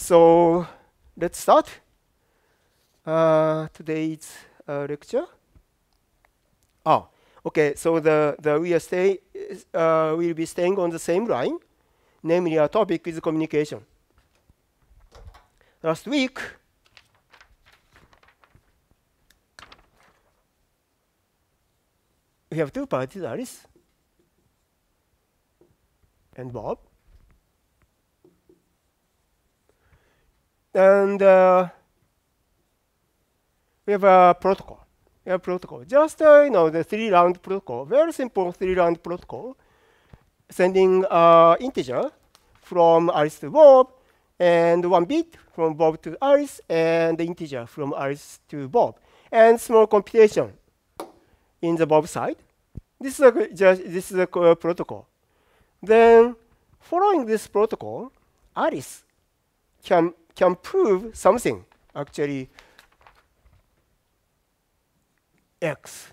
so let's start uh, today's uh, lecture. Oh, okay. So the the we are stay uh, will be staying on the same line, namely our topic is communication. Last week. We have two parties, Alice and Bob. And uh, we have a protocol. We have protocol. Just uh, you know the three-round protocol. Very simple three-round protocol. Sending uh, integer from Alice to Bob, and one bit from Bob to Alice, and the integer from Alice to Bob, and small computation in the Bob side. This is a just this is a uh, protocol. Then, following this protocol, Alice can can prove something. Actually, x.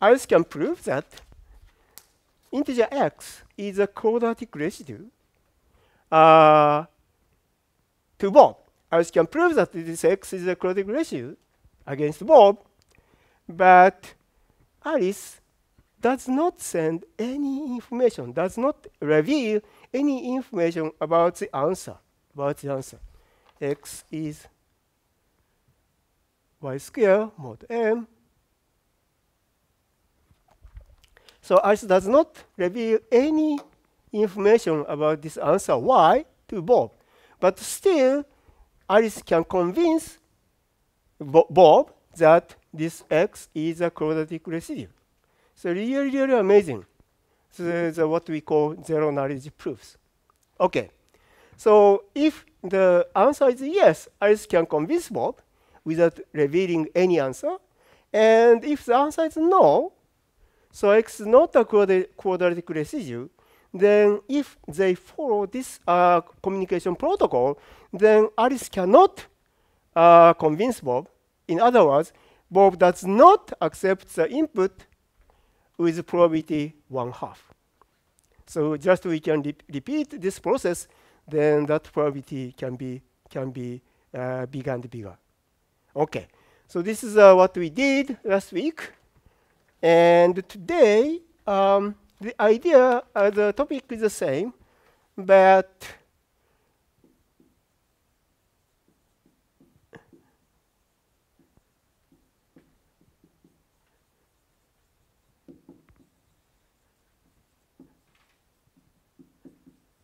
Alice can prove that integer x is a quadratic residue uh, to Bob. Alice can prove that this x is a quadratic residue against Bob, but Alice does not send any information, does not reveal any information about the answer, about the answer. x is y square mod m. So Alice does not reveal any information about this answer y to Bob. But still, Alice can convince Bo Bob that this x is a quadratic residue. So really, really amazing. So that's what we call zero knowledge proofs. Okay. So if the answer is yes, Alice can convince Bob without revealing any answer. And if the answer is no, so x is not a quadratic residue, then if they follow this uh, communication protocol, then Alice cannot uh, convince Bob. In other words, Bob does not accept the input with probability one half. So just we can re repeat this process, then that probability can be can be uh, bigger and bigger. Okay, so this is uh, what we did last week, and today um, the idea, uh, the topic is the same, but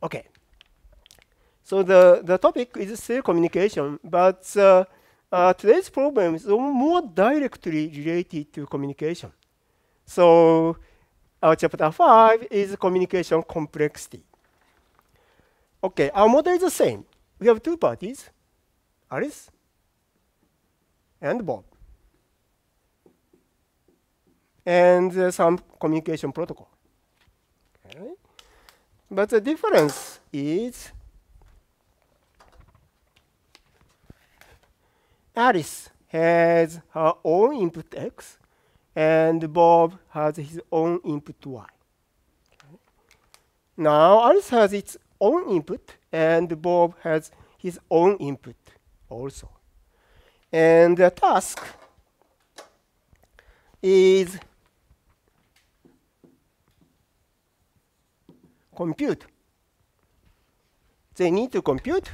Okay. So the, the topic is still communication, but uh, uh, today's problem is more directly related to communication. So our chapter 5 is communication complexity. Okay, our model is the same. We have two parties, Alice and Bob. And uh, some communication protocol. Okay. But the difference is Alice has her own input x, and Bob has his own input y. Okay. Now, Alice has its own input, and Bob has his own input also. And the task is compute. They need to compute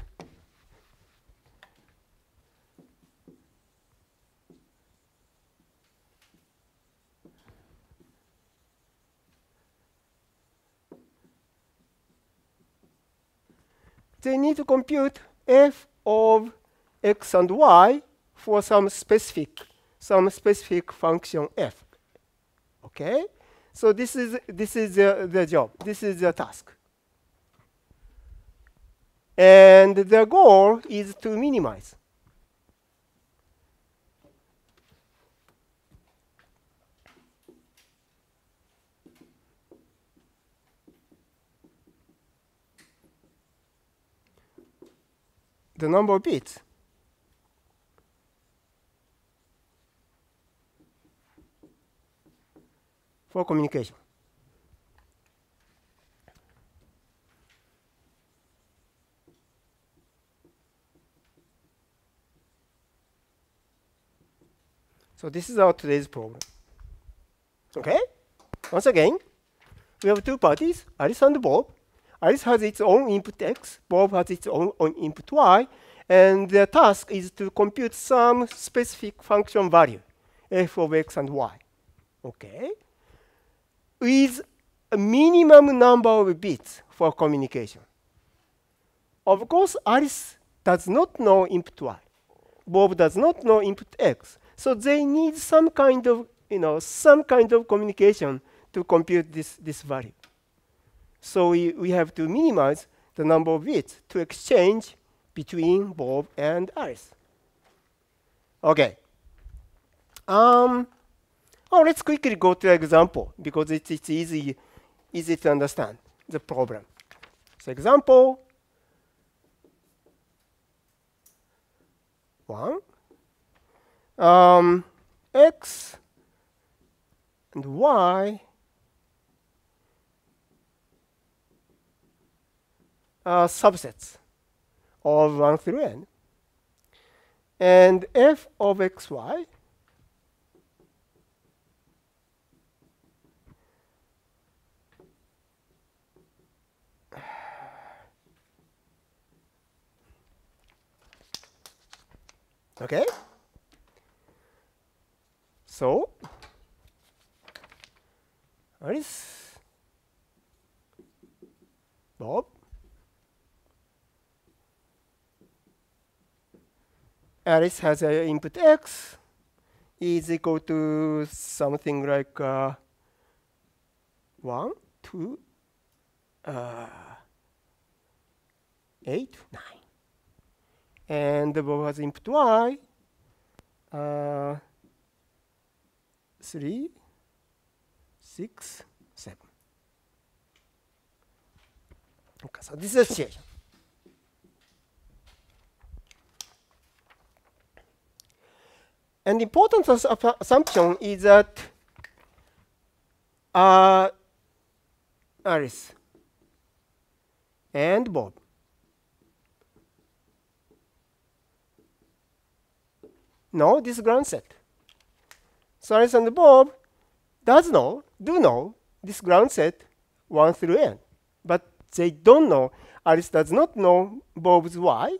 they need to compute f of x and y for some specific some specific function f. Okay? So this is this is the, the job. This is the task. And the goal is to minimize. the number of bits. for communication. So this is our today's problem. Okay? Once again, we have two parties, Alice and Bob. Alice has its own input x, Bob has its own, own input y, and the task is to compute some specific function value, f of x and y. Okay? With a minimum number of bits for communication. Of course, Alice does not know input y. Bob does not know input x. So they need some kind of, you know, some kind of communication to compute this, this value. So we, we have to minimize the number of bits to exchange between Bob and Alice. Okay. Um, oh, let's quickly go to example because it's, it's easy, easy to understand the problem. So example one. Um, x and y are subsets of 1 through n. And f of xy Okay? So, what is Bob? Alice has an input x is equal to something like uh, 1, 2, uh, 8, 9. And Bob has input y, uh, 3, 6, 7. Okay, so this is the situation. And the important assumption is that uh, Alice and Bob know this ground set. So Alice and Bob does know, do know this ground set 1 through n. But they don't know, Alice does not know Bob's y,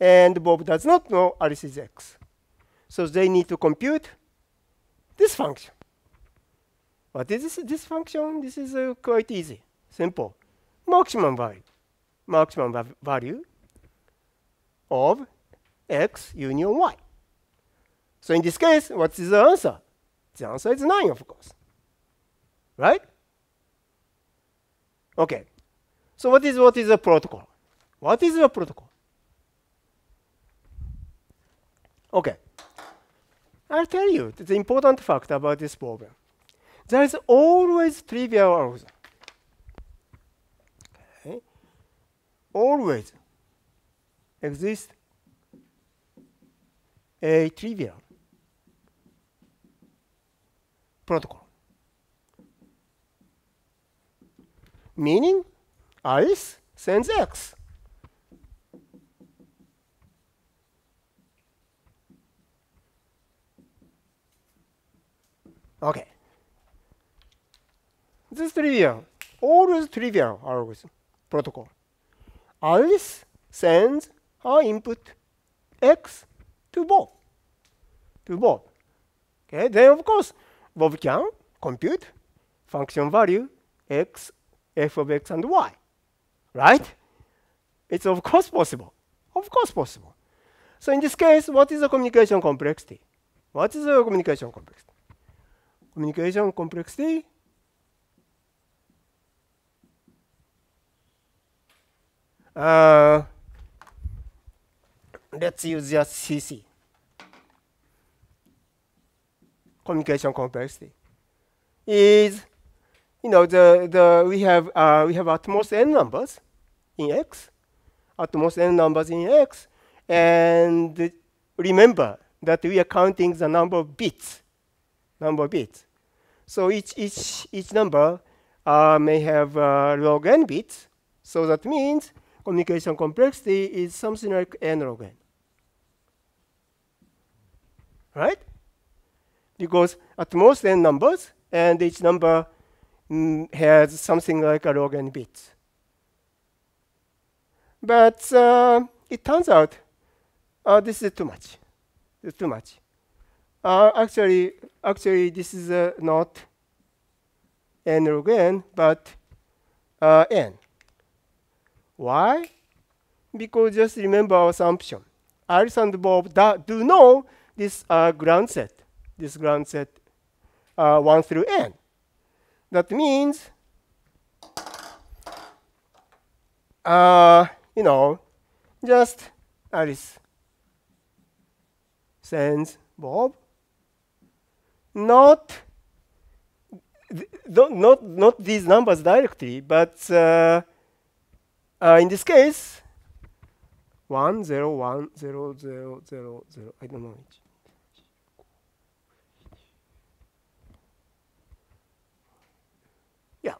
and Bob does not know Alice's x. So they need to compute this function. What is this, this function? This is uh, quite easy, simple. Maximum value, maximum va value of x union y. So in this case, what is the answer? The answer is 9, of course. Right? Okay. So what is what is the protocol? What is the protocol? Okay. I'll tell you the important fact about this problem. There is always trivial. Okay. Always exists a trivial protocol. Meaning, Alice sends X. Okay. This is trivial. Always trivial algorithm protocol. Alice sends her input x to Bob. To Bob. Okay, then of course Bob can compute function value x, f of x and y. Right? It's of course possible. Of course possible. So in this case, what is the communication complexity? What is the communication complexity? Communication complexity uh, let's use just CC communication complexity is you know the the we have uh, we have at most n numbers in x at most n numbers in x and remember that we are counting the number of bits number of bits so each, each, each number uh, may have uh, log n bits. So that means communication complexity is something like n log n. Right? because at most n numbers, and each number mm, has something like a log n bits. But uh, it turns out uh, this is too much. It's too much. Uh, actually, actually, this is uh, not n log n, but uh, n. Why? Because just remember our assumption. Alice and Bob do know this uh, ground set, this ground set uh, 1 through n. That means, uh, you know, just Alice sends Bob, not not not these numbers directly, but uh, uh, in this case, one zero one zero zero zero zero. I don't know which. Yeah,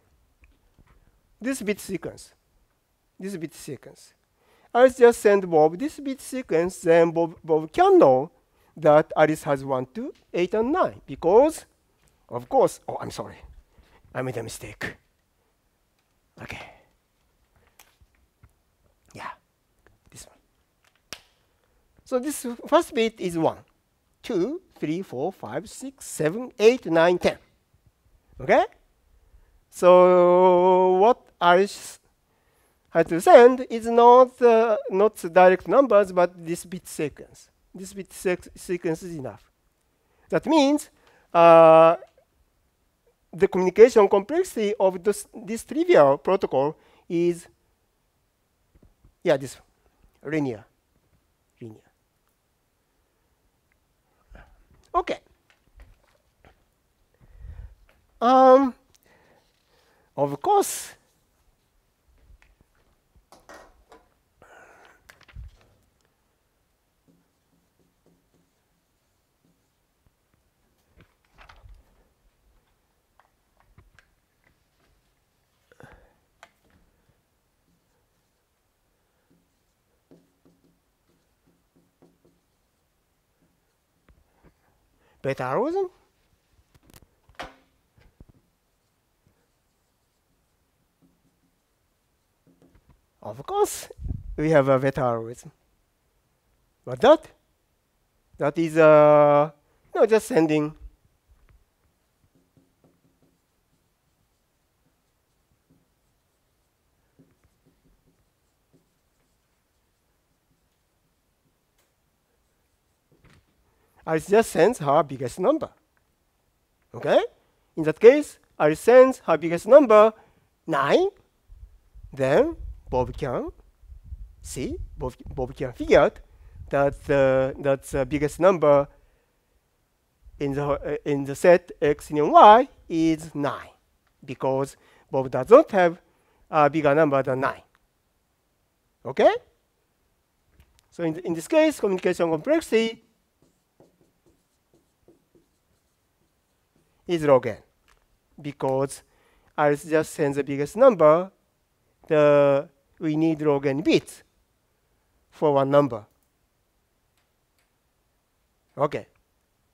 this bit sequence, this bit sequence. I just send Bob this bit sequence, then Bob, Bob can know that Alice has 1, 2, 8, and 9 because, of course, oh, I'm sorry. I made a mistake. Okay. Yeah, this one. So this first bit is 1, 2, 3, 4, 5, 6, 7, 8, 9, 10. Okay? So what Alice had to send is not, uh, not direct numbers, but this bit sequence this bit sequence is enough. That means uh, the communication complexity of this, this trivial protocol is, yeah, this linear, linear. Okay. Um, of course, beta algorithm? Of course, we have a beta algorithm. But that, that is uh, no, just sending I just send her biggest number. Okay? In that case, I send her biggest number 9. Then Bob can see, Bob, Bob can figure out that uh, that's the biggest number in the, uh, in the set x union y is 9 because Bob does not have a bigger number than 9. Okay? So in, in this case, communication complexity is log n because Alice just send the biggest number, the we need log n bits for one number. Okay,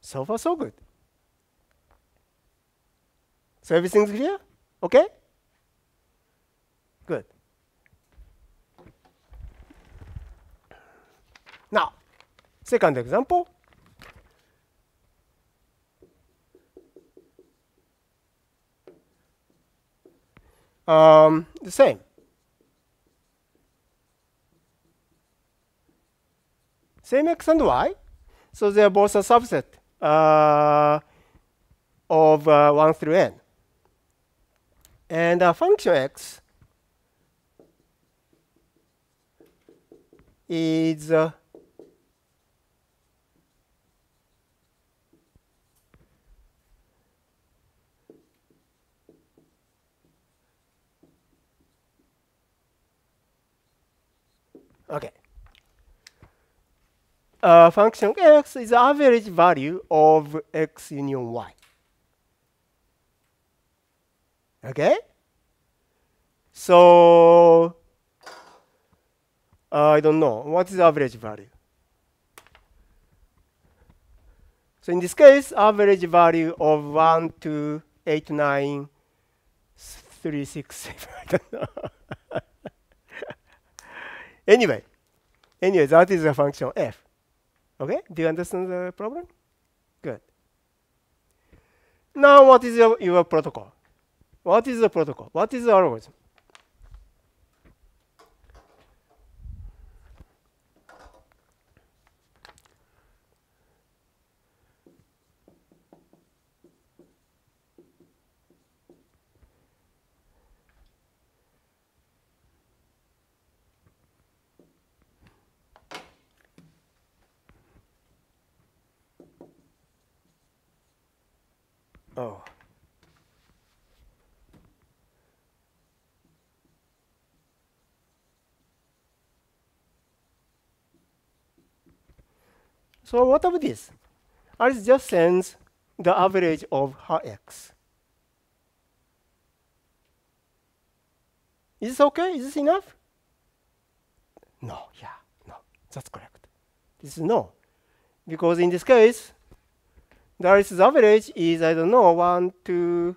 so far so good. So everything's clear? Okay? Good. Now, second example. Um, the same. Same x and y, so they are both a subset uh, of uh, 1 through n. And a function x is uh, Okay. Uh, function x is the average value of x union y. Okay? So, uh, I don't know. What is the average value? So in this case, average value of 1, 2, 8, 9, 3, 6, 7, I don't know. Anyway, anyway, that is a function f. Okay, do you understand the problem? Good. Now what is your, your protocol? What is the protocol? What is the algorithm? Oh. So what of this? Alice just sends the average of her x. Is this okay? Is this enough? No, yeah, no, that's correct. This is no. Because in this case, Alice's average is, I don't know, 1 to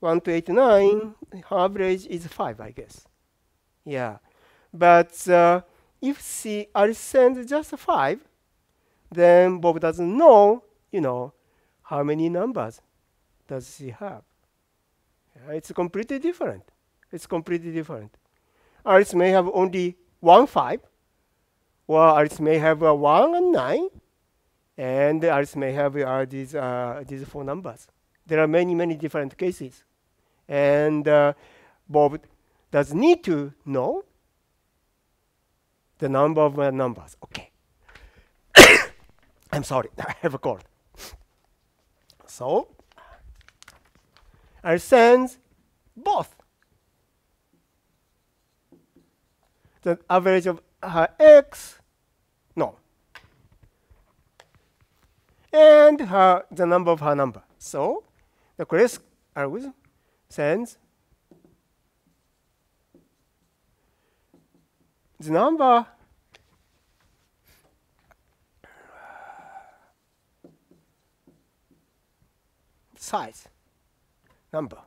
1 to 89. Her average is 5, I guess. Yeah. But uh, if she sends just 5, then Bob doesn't know, you know, how many numbers does she have. Yeah, it's completely different. It's completely different. Alice may have only one 5, or Alice may have a 1 and 9, and Alice may have uh, these, uh, these four numbers. There are many, many different cases. And uh, Bob does need to know the number of uh, numbers. Okay. I'm sorry, I have a cold. So, I send both. The average of her x, no, and her, the number of her number. So, the correct algorithm sends the number size number.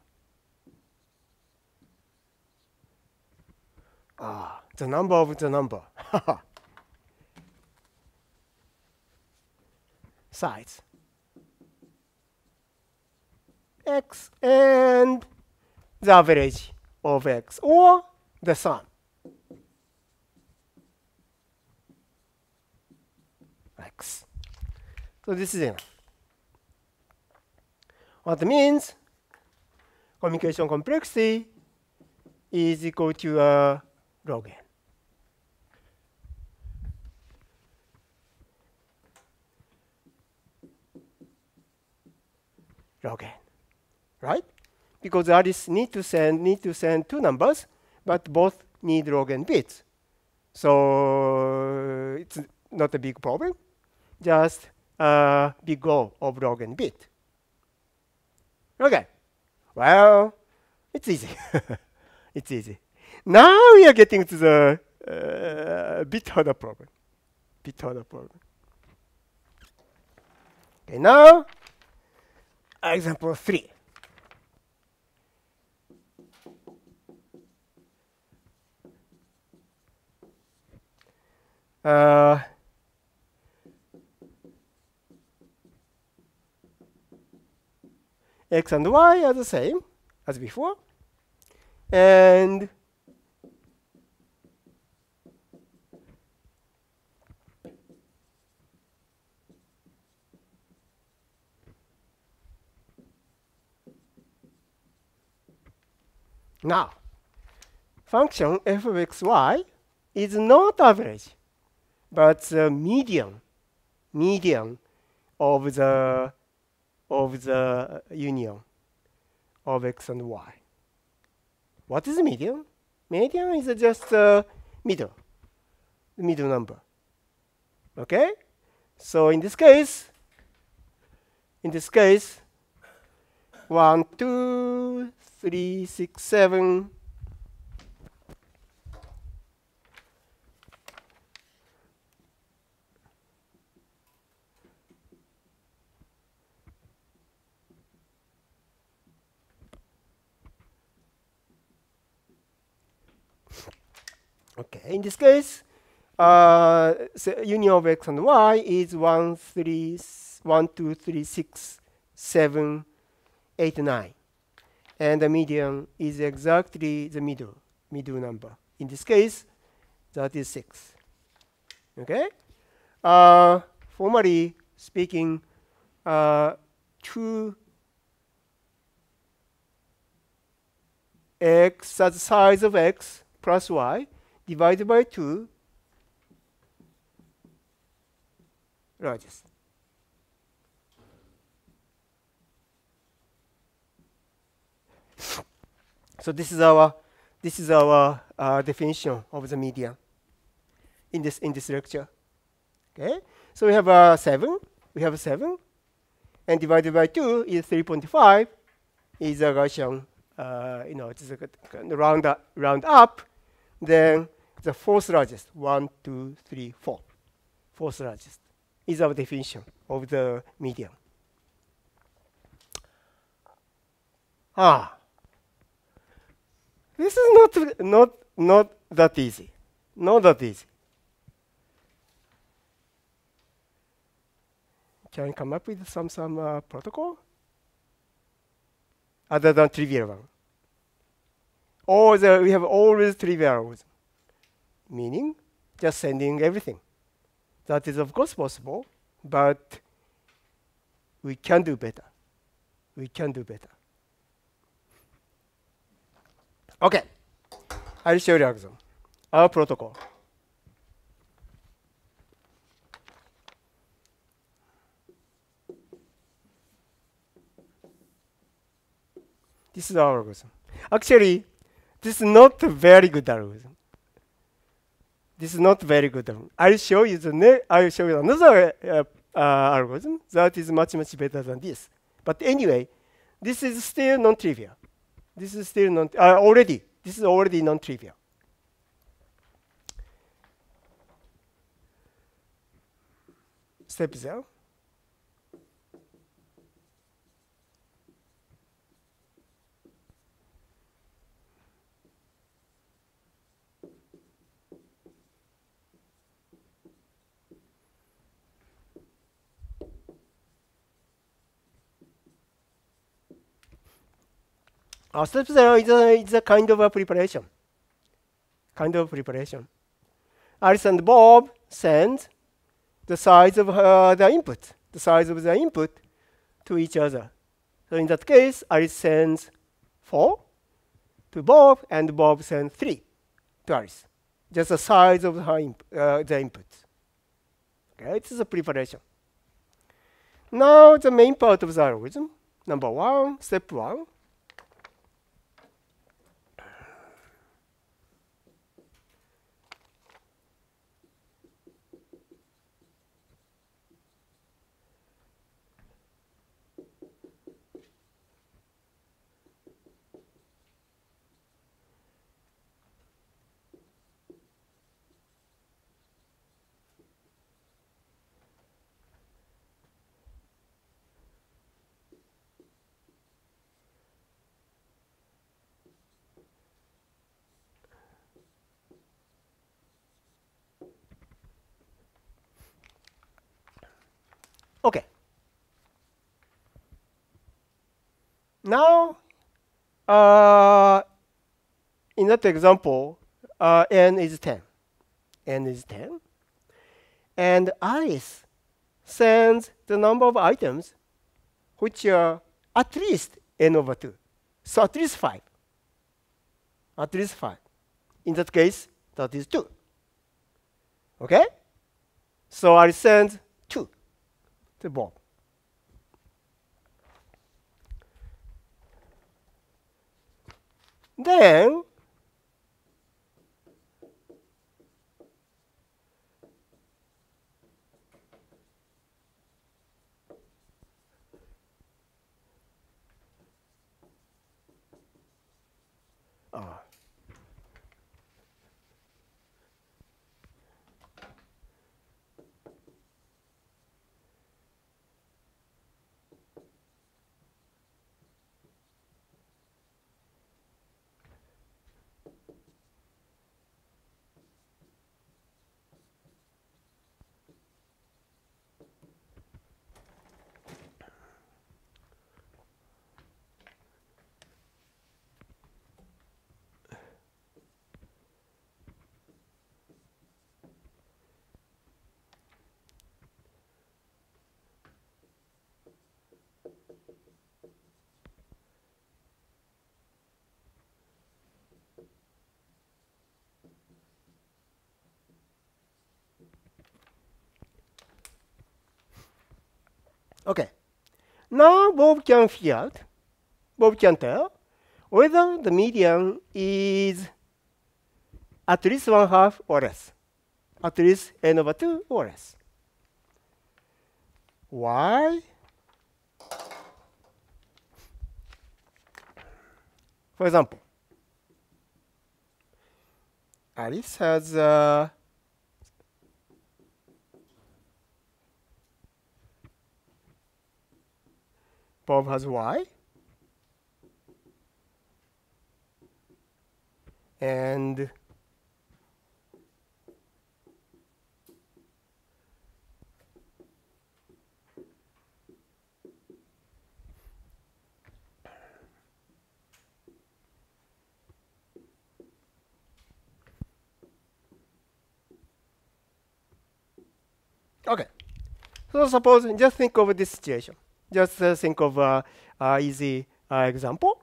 Ah, the number of the number. size. x and the average of x or the sum. x. So this is enough. What means communication complexity is equal to uh, log n. n, right? Because Alice need to send need to send two numbers, but both need log n bits. So it's not a big problem, just a big O of log n bit. Okay, well, it's easy. it's easy. Now we are getting to the uh, bit harder problem. Bit harder problem. Okay, now example 3. Uh, x and y are the same as before. And Now, function f of xy is not average, but the median, median of the of the union of x and y. What is median? Median is just the middle, the middle number. Okay? So in this case, in this case, one, two, three, six, seven. Okay, in this case, uh, so union of x and y is 1, 3, 1, 2, 3, 6, 7, 8, 9. And the median is exactly the middle, middle number. In this case, that is 6. Okay? Uh, formally speaking, uh, 2 x as the size of x plus y divided by 2 largest. So this is our this is our uh, definition of the median in this in this lecture. Okay, so we have uh, seven. We have seven, and divided by two is three point five. Is a Gaussian, uh, you know, it's a round up, round up. Then the fourth largest, one, two, three, four, fourth largest is our definition of the median. Ah, this is not not not that easy, not that easy. Can you come up with some some uh, protocol other than trivial one? Or the, we have always trivial, ones, meaning just sending everything. That is, of course, possible, but we can do better. We can do better. Okay. I'll show you example. Our protocol. This is our algorithm. Actually, this is not a very good algorithm. This is not very good. I'll show you the I'll show you another uh, uh, algorithm that is much much better than this. But anyway, this is still non-trivial. This is still non uh, already. This is already non-trivial. Step zero. Uh, step zero is a, is a kind of a preparation. Kind of preparation. Alice and Bob send the size of uh, the input, the size of the input to each other. So in that case, Alice sends 4 to Bob, and Bob sends 3 to Alice. Just the size of her imp uh, the input. Okay, is a preparation. Now the main part of the algorithm. Number one, step one, Okay. Now, uh, in that example, uh, n is 10. n is 10. And Alice sends the number of items which are at least n over 2. So at least 5. At least 5. In that case, that is 2. Okay? So Alice sends the Bob. Then Okay. Now Bob can figure out, Bob can tell whether the median is at least one half or less, at least n over 2 or less. Why? For example, Alice has uh, Bob has y and Okay. So suppose, just think of this situation. Just uh, think of an easy uh, example.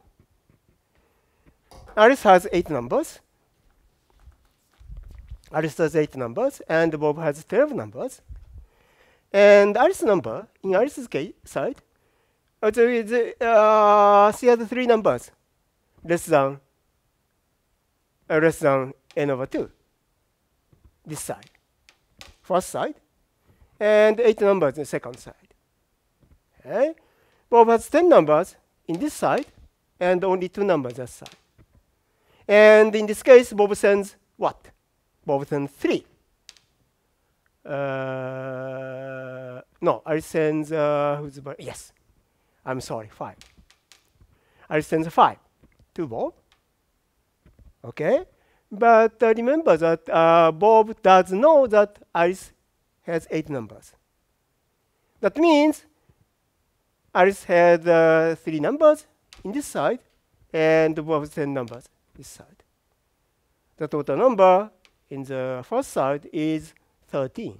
Alice has eight numbers. Alice has eight numbers, and Bob has 12 numbers. And Alice's number, in Alice's case, side, uh, is, uh, she has three numbers, less than, uh, less than n over 2, this side. First side, and 8 numbers in the second side. Okay? Bob has 10 numbers in this side and only 2 numbers that side. And in this case, Bob sends what? Bob sends 3. Uh, no, I sends, uh, yes, I'm sorry, 5. I sends 5 to Bob. Okay? But uh, remember that uh, Bob does know that Alice has eight numbers. That means Alice had uh, three numbers in this side and Bob has 10 numbers this side. The total number in the first side is 13.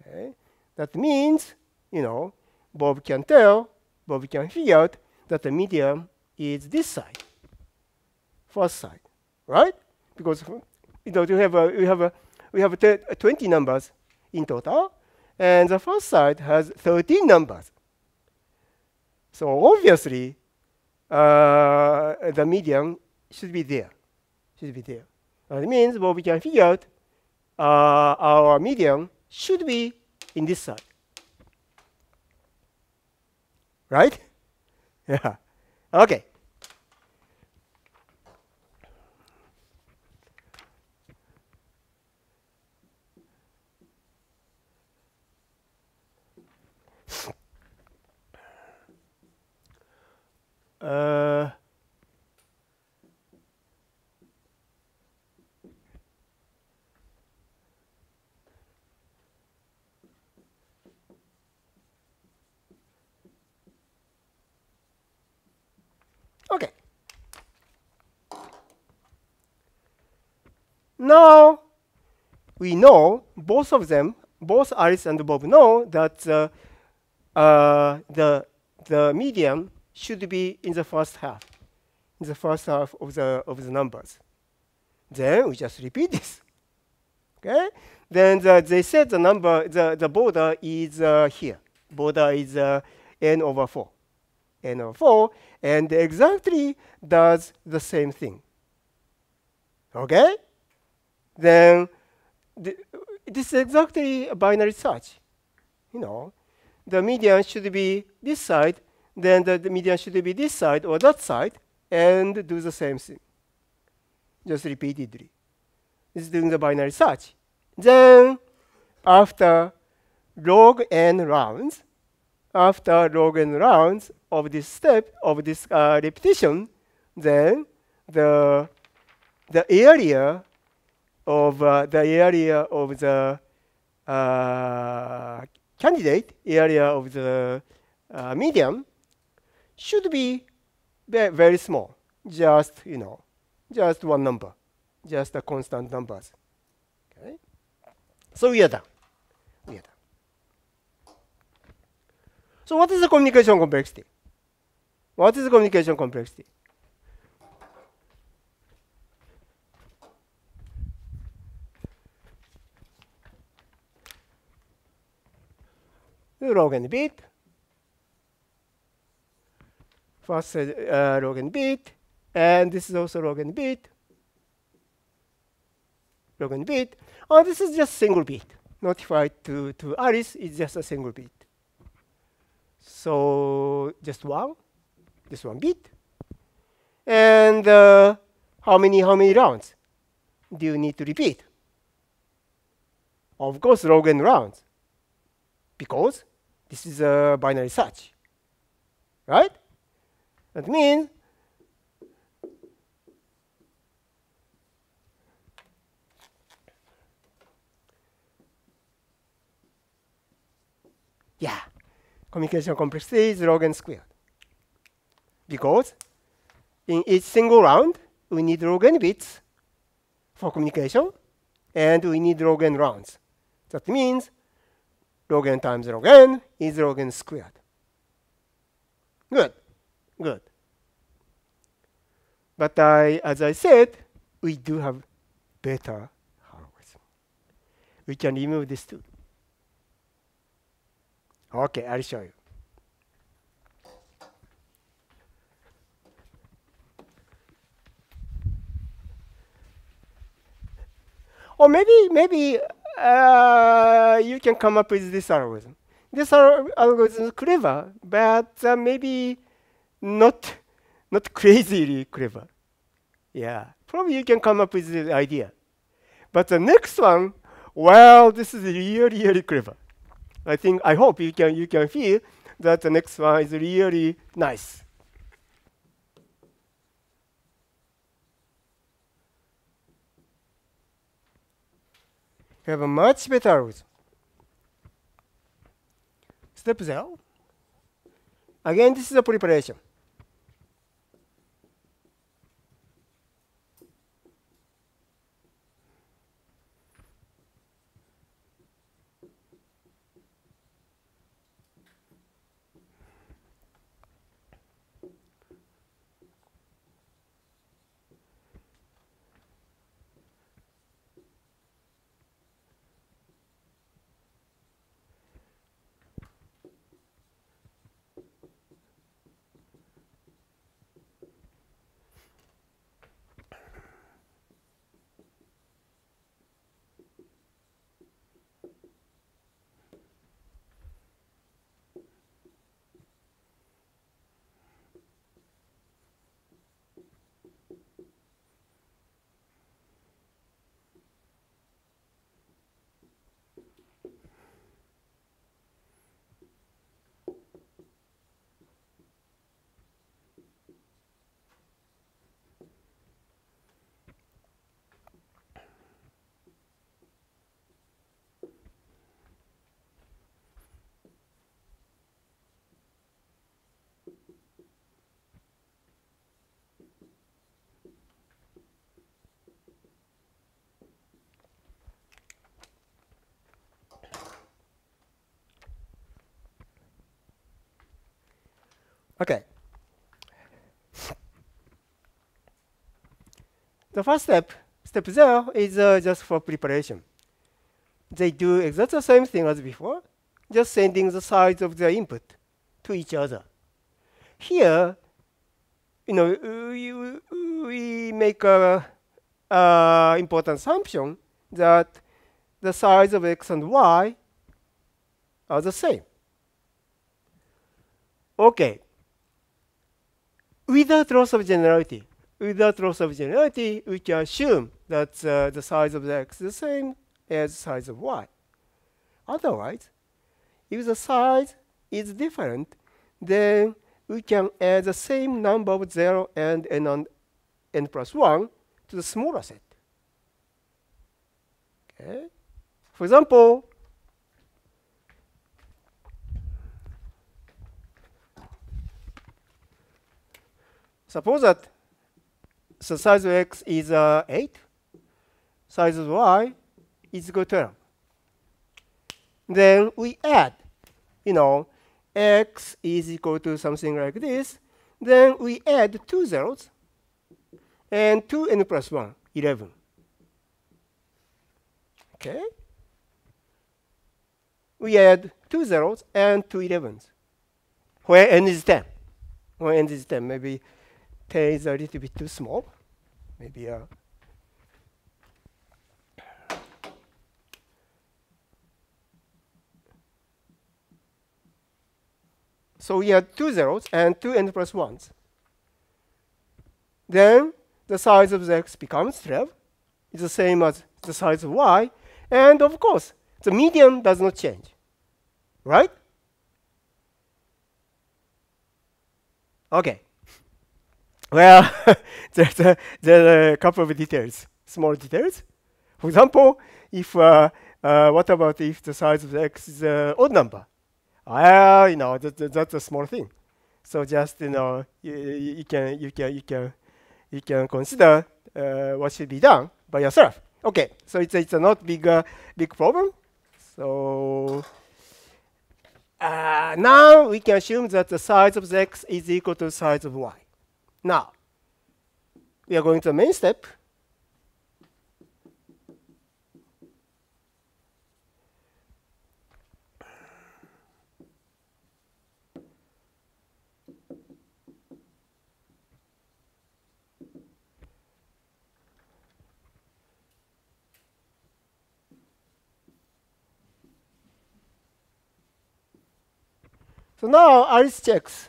Okay? That means, you know, Bob can tell, Bob can figure out that the median is this side, first side, right? Because you know, you have you have a, we have a 20 numbers in total. And the first side has 13 numbers. So obviously, uh, the median should be there. Should be there. That means what we can figure out uh, our median should be in this side. Right? Yeah. Okay. Uh, okay. Now we know both of them, both Alice and Bob know that uh, uh, the the median should be in the first half, in the first half of the, of the numbers. Then we just repeat this. Okay? Then the, they said the number, the, the border is uh, here. Border is uh, n over 4. n over 4, and exactly does the same thing. Okay? Then the, this is exactly a binary search. You know, the median should be this side then the, the median should be this side or that side and do the same thing. Just repeatedly. This is doing the binary search. Then after log n rounds, after log n rounds of this step, of this uh, repetition, then the, the area of uh, the area of the uh, candidate, area of the uh, median should be very small, just, you know, just one number, just the constant numbers. Okay? So we are done. We are done. So what is the communication complexity? What is the communication complexity? log n bit. First uh, log n bit, and this is also log n bit. Log n bit. Oh, this is just single bit. Notified to, to Alice is just a single bit. So just one, just one bit. And uh, how many how many rounds do you need to repeat? Of course, log n rounds, because this is a binary search, right? That means yeah, communication complexity is log n squared. Because in each single round, we need log n bits for communication, and we need log n rounds. That means log n times log n is log n squared. Good, good. But I, as I said, we do have better algorithm. We can remove this too. Okay, I'll show you. Or maybe, maybe uh, you can come up with this algorithm. This algorithm is clever, but uh, maybe not, not crazily clever. Yeah, probably you can come up with the idea. But the next one, well, this is really, really clever. I think, I hope you can, you can feel that the next one is really nice. Have a much better algorithm. Step 0. Again, this is a preparation. Okay. The first step, step zero, is uh, just for preparation. They do exactly the same thing as before, just sending the size of the input to each other. Here, you know, we, we make a important assumption that the size of x and y are the same. Okay, without loss of generality. Without loss of generality, we can assume that uh, the size of x is the same as the size of y. Otherwise, if the size is different, then we can add the same number of 0 and n, on n plus 1 to the smaller set. Okay? For example, Suppose that the size of x is uh, 8, size of y is equal to 12. Then we add, you know, x is equal to something like this. Then we add two zeros and 2n plus 1, 11. Okay? We add two zeros and two 11s, where n is 10. When n is 10, maybe 10 is a little bit too small. Maybe uh, So we have two zeros and two n 1s. Then the size of x becomes 12. It's the same as the size of y. And of course, the median does not change. Right? Okay. Well, there's, a, there's a couple of details, small details. For example, if uh, uh, what about if the size of x is an odd number? Ah, you know, that, that, that's a small thing. So just you know, you, you can you can you can you can consider uh, what should be done by yourself. Okay, so it's it's a not big uh, big problem. So uh, now we can assume that the size of x is equal to the size of y. Now we are going to the main step. So now Alice checks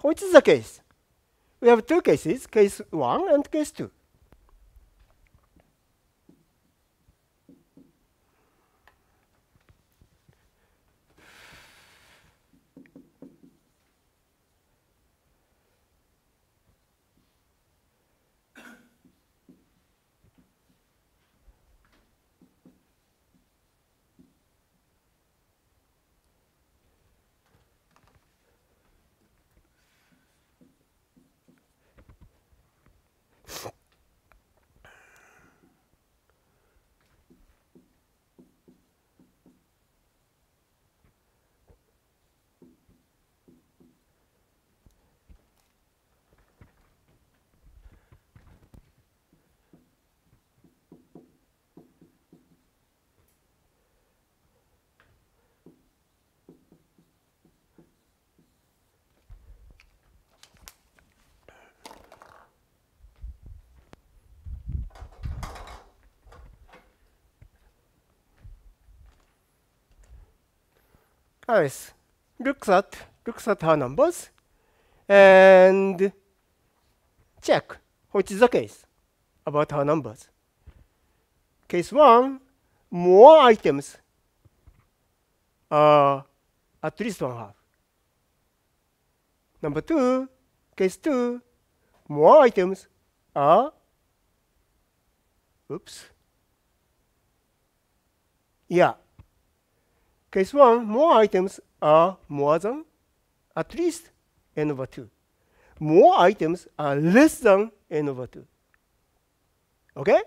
which is the case. We have two cases, case 1 and case 2. Alice looks at looks at her numbers and check which is the case about her numbers. Case one, more items are at least one half. Number two, case two, more items are oops. Yeah, Case 1, more items are more than at least n over 2. More items are less than n over 2. Okay?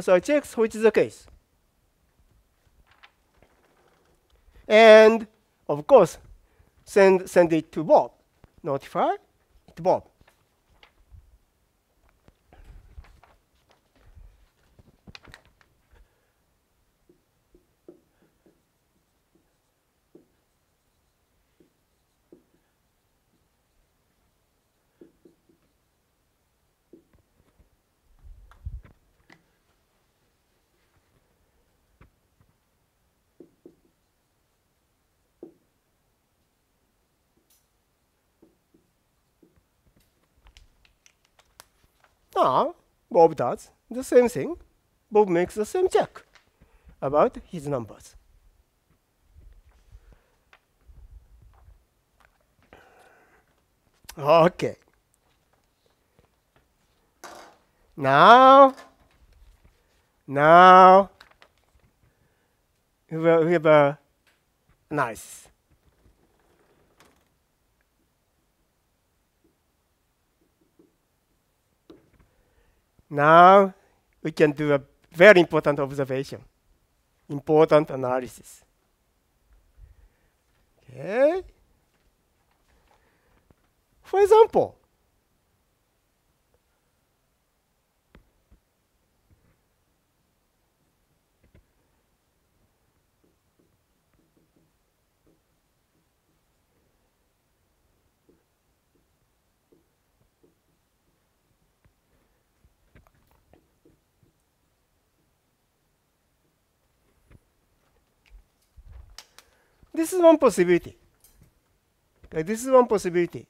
So I check which is the case. And of course, send, send it to Bob. Notify it Bob. Now, Bob does the same thing. Bob makes the same check about his numbers. Okay. Now, now, we have, we have a nice Now we can do a very important observation, important analysis. Okay. For example, This is one possibility. Okay, this is one possibility.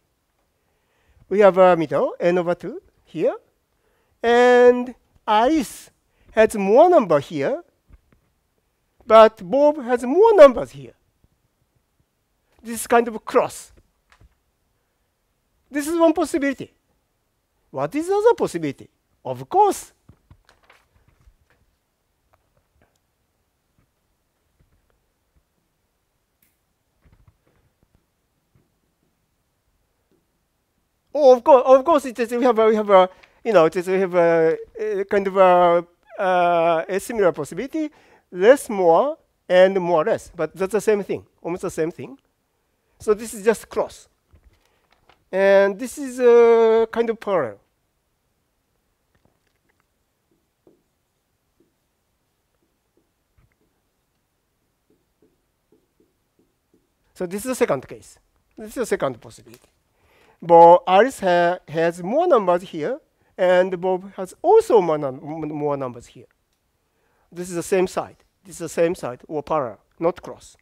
We have a middle, n over 2 here, and Alice has more number here, but Bob has more numbers here. This is kind of a cross. This is one possibility. What is the other possibility? Of course, Oh, of course, of course, it is, we have a, we have a, you know, we have a, a kind of a, uh, a similar possibility, less more and more less, but that's the same thing, almost the same thing. So this is just cross, and this is a kind of parallel. So this is the second case. This is the second possibility. But Alice ha has more numbers here, and Bob has also more, num more numbers here. This is the same side. This is the same side, or parallel, not cross.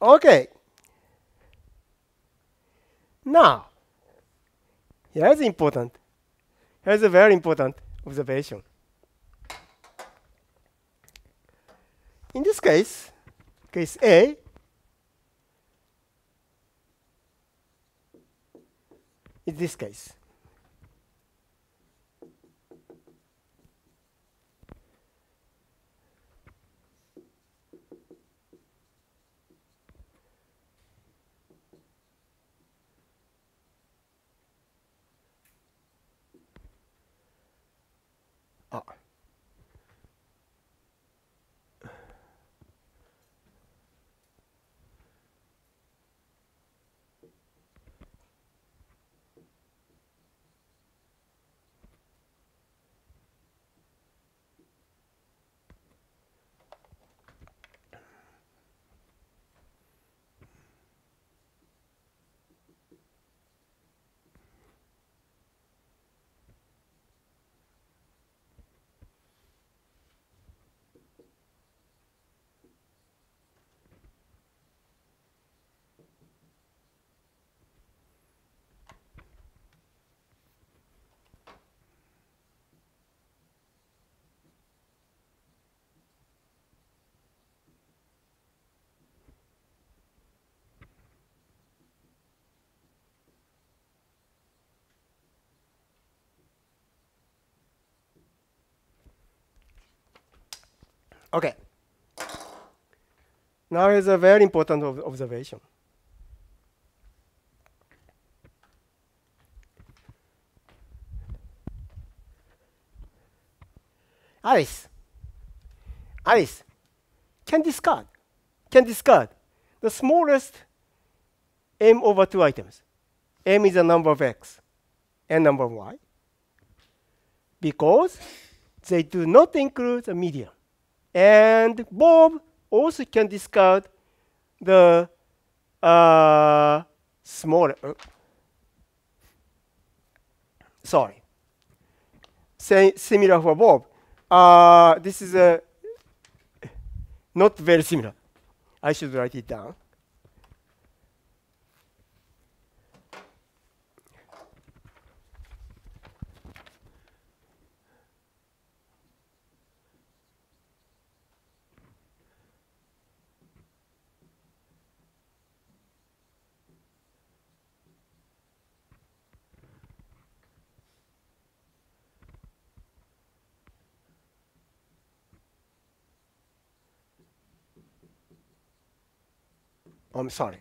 Okay. Now, here's important. Here's a very important observation. In this case, case A, in this case. Okay. Now is a very important ob observation. Alice, Alice can discard, can discard the smallest m over two items. m is a number of x and number of y because they do not include the median. And Bob also can discard the uh, smaller. Uh, sorry. Say, similar for Bob. Uh, this is a not very similar. I should write it down. I'm sorry.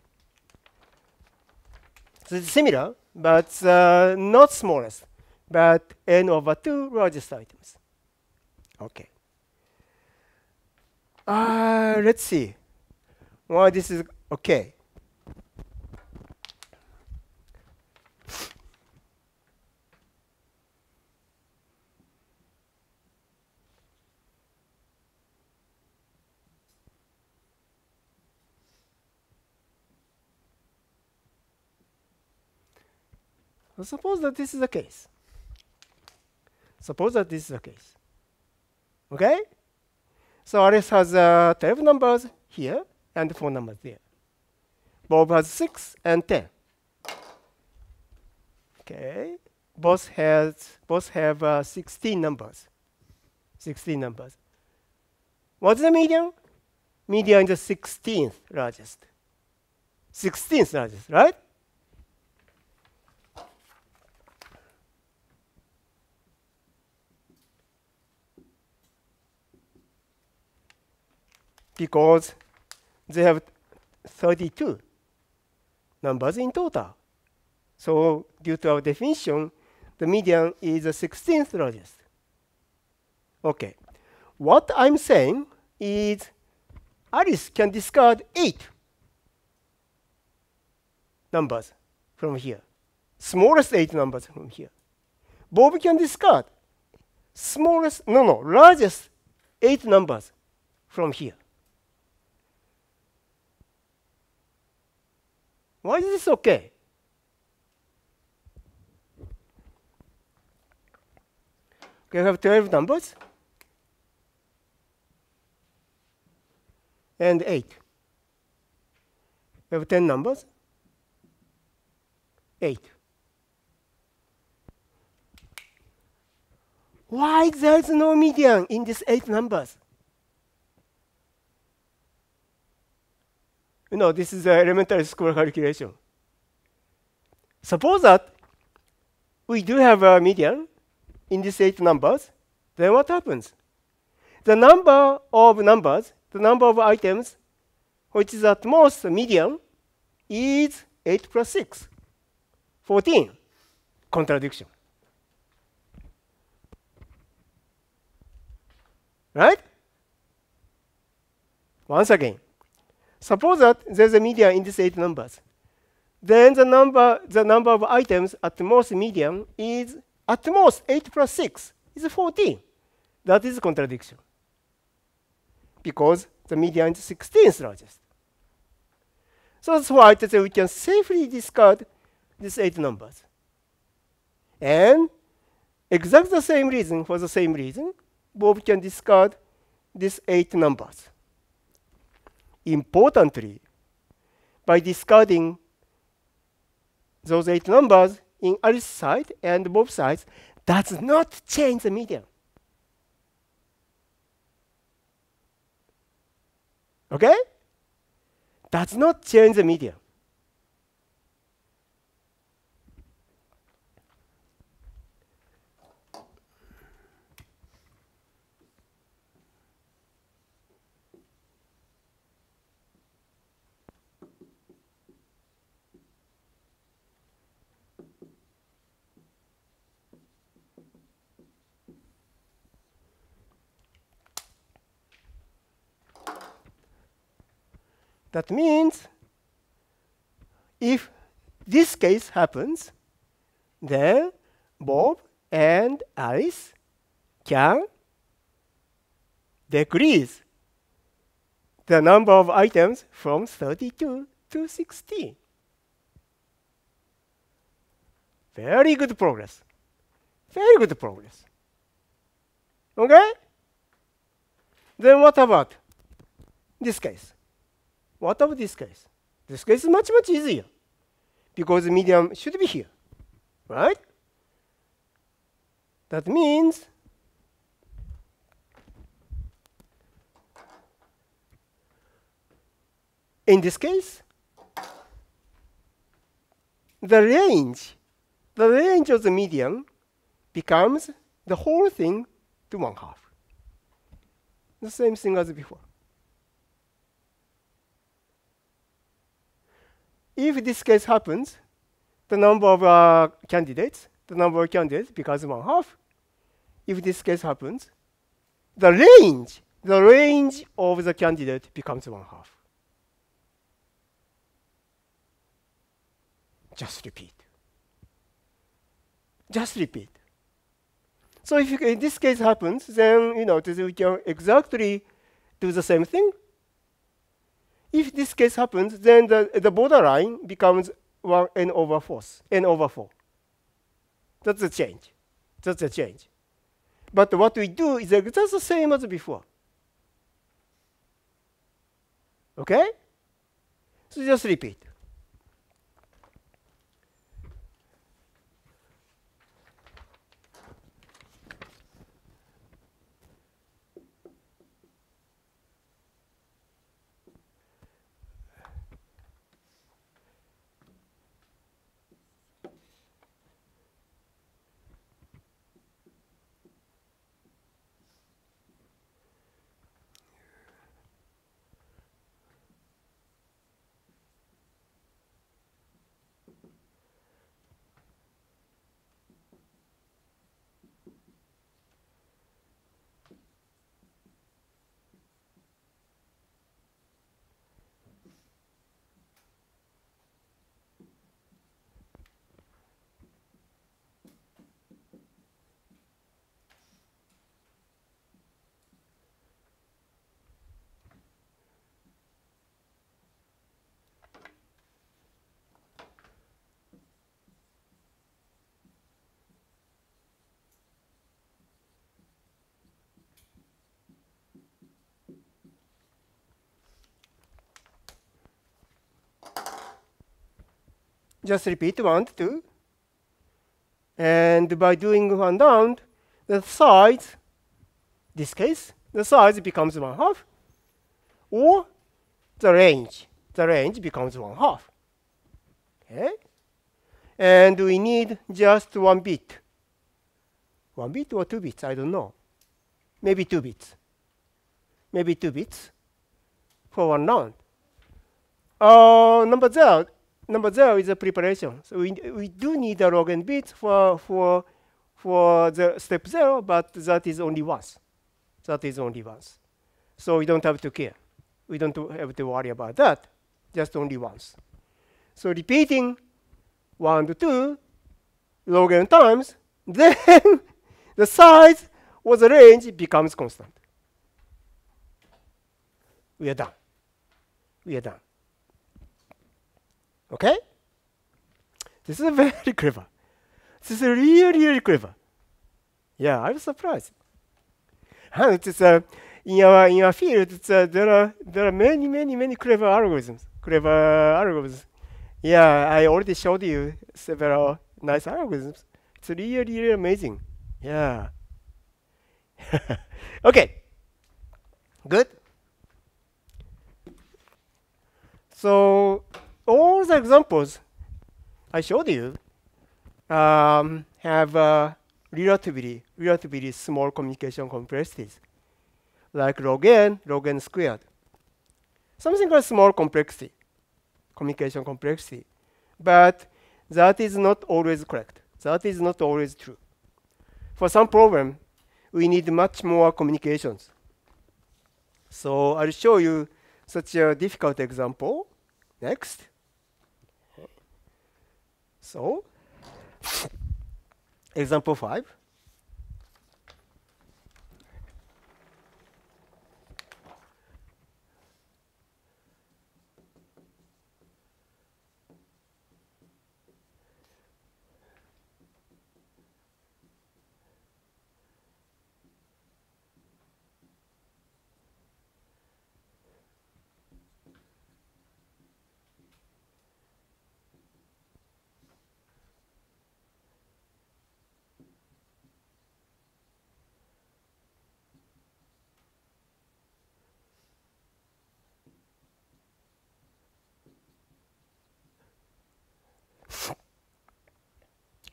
So it's similar, but uh, not smallest, but n over 2 largest items. Okay. Uh, let's see why this is okay. So suppose that this is the case. Suppose that this is the case. Okay? So Alice has uh, 12 numbers here and four numbers there. Bob has 6 and 10. Okay. Both has both have uh, 16 numbers. 16 numbers. What's the median? Median is the 16th largest. 16th largest, right? Because they have 32 numbers in total. So due to our definition, the median is the 16th largest. Okay. What I'm saying is Alice can discard 8 numbers from here. Smallest 8 numbers from here. Bob can discard smallest, no, no, largest 8 numbers from here. Why is this okay? We have 12 numbers and 8. We have 10 numbers, 8. Why there is no median in these 8 numbers? You know, this is the elementary school calculation. Suppose that we do have a median in these eight numbers, then what happens? The number of numbers, the number of items, which is at most median, is 8 plus 6, 14. Contradiction. Right? Once again, Suppose that there's a median in these eight numbers. Then the number, the number of items at most median is at most 8 plus 6 is 14. That is a contradiction. Because the median is 16th largest. So that's why we can safely discard these eight numbers. And exactly the same reason, for the same reason, Bob can discard these eight numbers. Importantly, by discarding those eight numbers in Alice side and both sides does not change the median. Okay? Does not change the median. That means if this case happens, then Bob and Alice can decrease the number of items from 32 to 16. Very good progress. Very good progress. Okay? Then what about this case? What of this case? This case is much, much easier because the median should be here, right? That means in this case, the range, the range of the median becomes the whole thing to one half. The same thing as before. If this case happens, the number of uh, candidates, the number of candidates becomes one half. If this case happens, the range, the range of the candidate becomes one half. Just repeat. Just repeat. So if in this case happens, then you know we can exactly do the same thing if this case happens, then the, the borderline becomes 1 n over 4, n over 4. That's a change. That's a change. But what we do is just the same as before. Okay? So just repeat. Just repeat one, two. And by doing one down, the size, this case, the size becomes one half. Or the range, the range becomes one half. Okay? And we need just one bit. One bit or two bits, I don't know. Maybe two bits. Maybe two bits for one round. Uh, number zero, number zero is a preparation. So we, we do need a log n bits for, for, for the step zero, but that is only once. That is only once. So we don't have to care. We don't have to worry about that, just only once. So repeating one to two log n times, then the size or the range becomes constant. We are done. We are done. Okay? This is very clever. This is really, really clever. Yeah, I was surprised. And it's, uh, in our in our field, it's, uh, there are there are many, many, many clever algorithms. Clever algorithms. Yeah, I already showed you several nice algorithms. It's really, really amazing. Yeah. okay. Good. So all the examples I showed you um, have uh, relatively relatively small communication complexities, like log n, log n squared. Something like small complexity, communication complexity, but that is not always correct. That is not always true. For some problem, we need much more communications. So I'll show you such a difficult example next. So, example 5.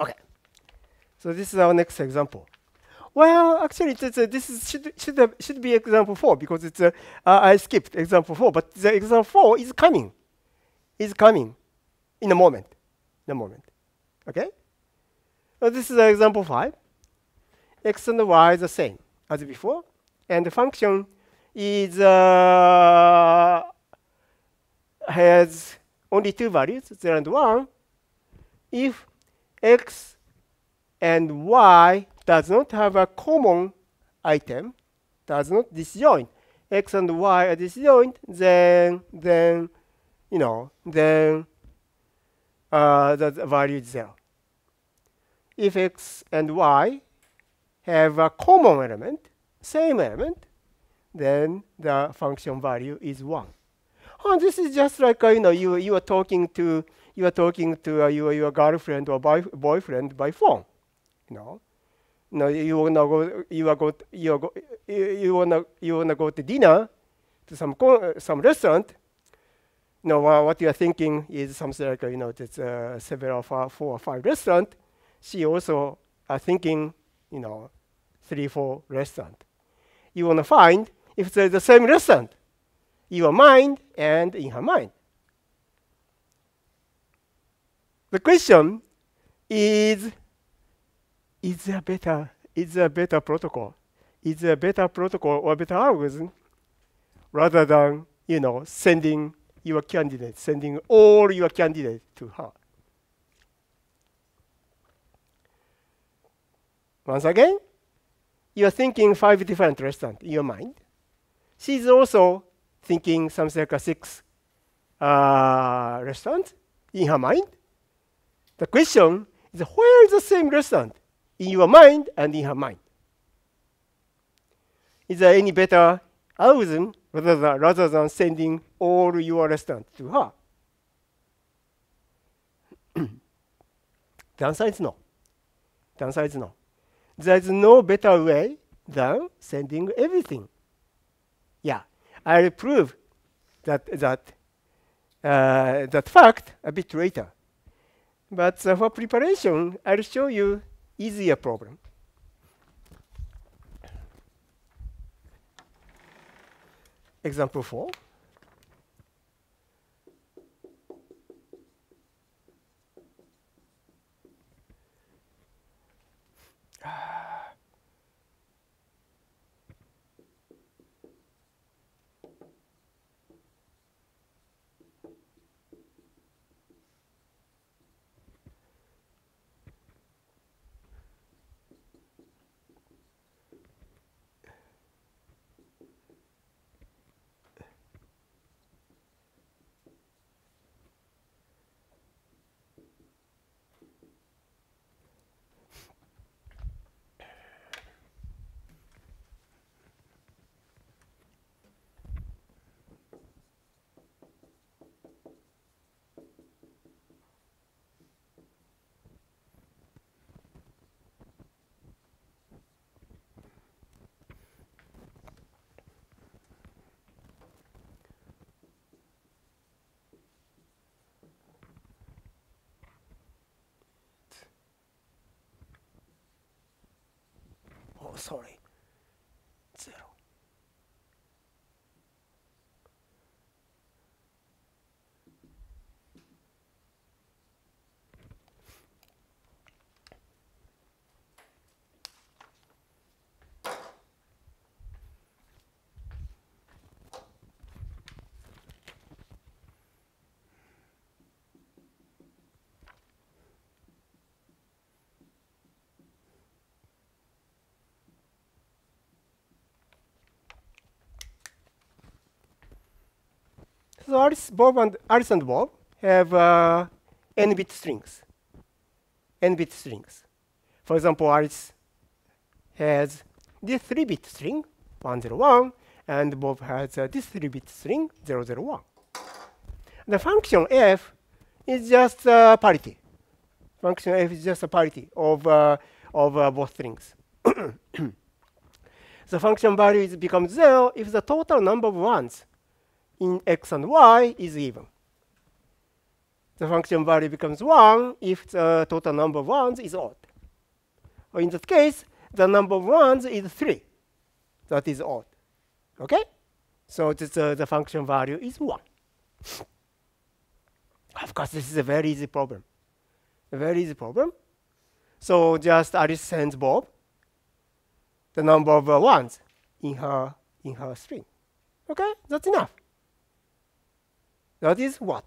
Okay. So this is our next example. Well, actually, uh, this is, should, should, have, should be example 4 because it's, uh, uh, I skipped example 4, but the example 4 is coming. Is coming in a moment. In a moment. Okay? So this is example 5. x and y is the same as before. And the function is uh, has only two values, 0 and 1, if x and y does not have a common item, does not disjoint, x and y are disjoint, then then you know then uh, the value is zero. If x and y have a common element, same element, then the function value is one. oh, this is just like uh, you know you you are talking to you are talking to uh, your your girlfriend or boy, boyfriend by phone, you know. You wanna go, you are go, you are go, you, you wanna you wanna go to dinner to some uh, some restaurant. No, uh, what you are thinking is something like uh, you know, it's uh, several four, four or five restaurant. She also are thinking, you know, three four restaurant. You wanna find if they're the same restaurant, in your mind and in her mind. The question is is there better is there a better protocol? Is there a better protocol or better algorithm rather than you know sending your candidate, sending all your candidates to her? Once again, you are thinking five different restaurants in your mind. She's also thinking something like six uh, restaurants in her mind. The question is where is the same restaurant in your mind and in her mind? Is there any better algorithm rather than, rather than sending all your restaurants to her? the answer is no. The answer is no. There is no better way than sending everything. Yeah, I'll prove that that uh, that fact a bit later. But uh, for preparation, I'll show you easier problem. Example 4. Oh, sorry. Zero. So Alice, Bob and Alice and Bob have uh, n-bit strings. n-bit strings. For example, Alice has this 3-bit string 101, and Bob has uh, this 3-bit string 001. The function f is just uh, parity. Function f is just a parity of uh, of uh, both strings. the function value is becomes zero if the total number of ones in x and y is even. The function value becomes 1 if the total number of ones is odd. Or in that case, the number of ones is 3. That is odd. Okay? So this, uh, the function value is 1. Of course, this is a very easy problem. A very easy problem. So just Alice sends Bob the number of uh, ones in her in her string. Okay, that's enough. That is what?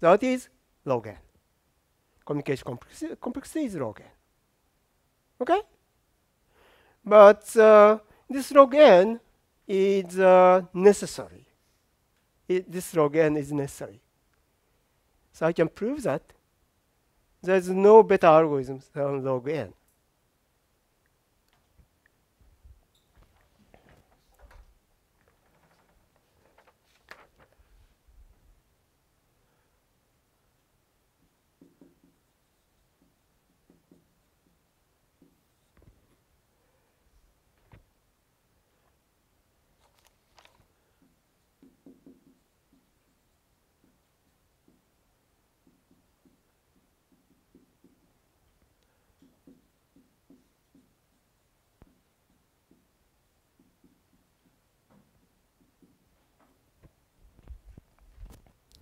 That is log n. Communication complexity, complexity is log n. Okay? But uh, this log n is uh, necessary. It, this log n is necessary. So I can prove that there is no better algorithm than log n.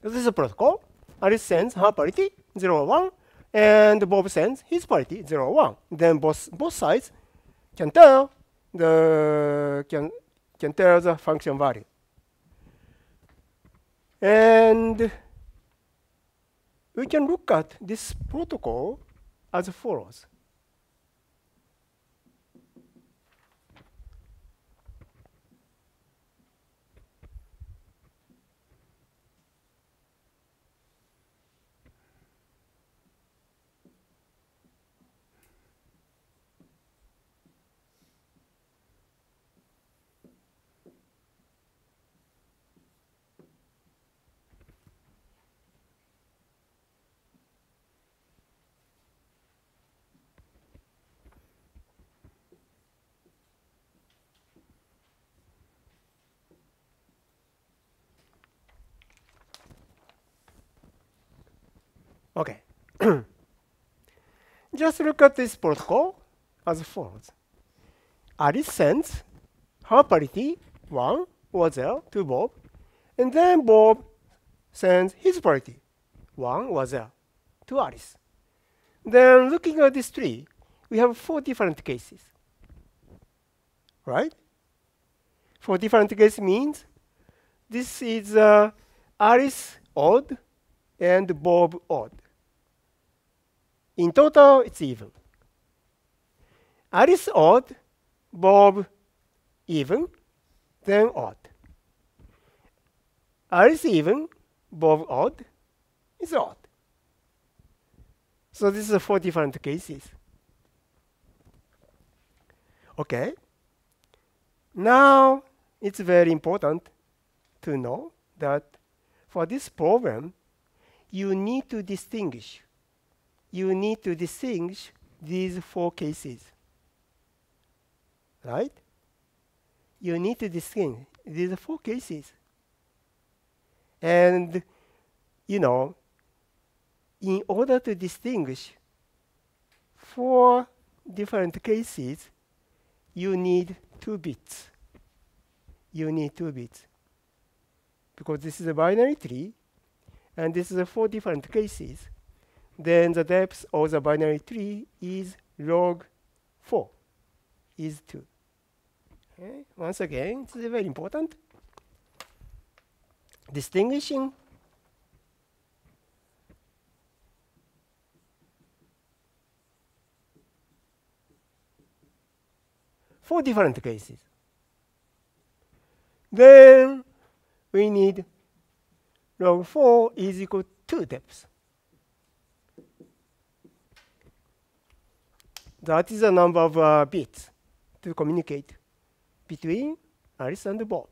This is a protocol. Alice sends her parity 0, 1, and Bob sends his parity 0, 1. Then both both sides can tell the can can tell the function value. And we can look at this protocol as follows. Okay. Just look at this protocol as follows. Alice sends her parity 1 or 0 to Bob, and then Bob sends his parity 1 or 0 to Alice. Then looking at this tree, we have four different cases. Right? Four different cases means this is uh, Alice odd and Bob odd. In total, it's even. Alice odd, Bob even, then odd. Alice even, Bob odd, is odd. So this is four different cases. Okay. Now, it's very important to know that for this problem, you need to distinguish. You need to distinguish these four cases. Right? You need to distinguish these four cases. And, you know, in order to distinguish four different cases, you need two bits. You need two bits. Because this is a binary tree, and this is four different cases, then the depth of the binary tree is log 4, is 2. Okay? Once again, it's very important. Distinguishing four different cases. Then we need log 4 is equal to depth. That is the number of uh, bits to communicate between Alice and Bob.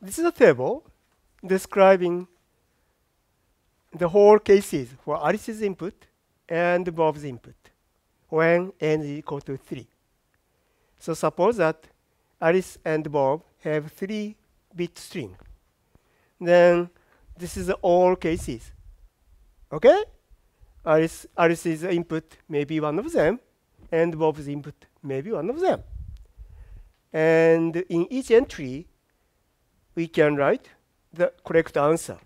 This is a table describing the whole cases for Alice's input and Bob's input when n is equal to 3. So suppose that Alice and Bob have 3 bit string. Then this is all cases Okay? Alice, Alice's input may be one of them, and Bob's input may be one of them. And in each entry, we can write the correct answer.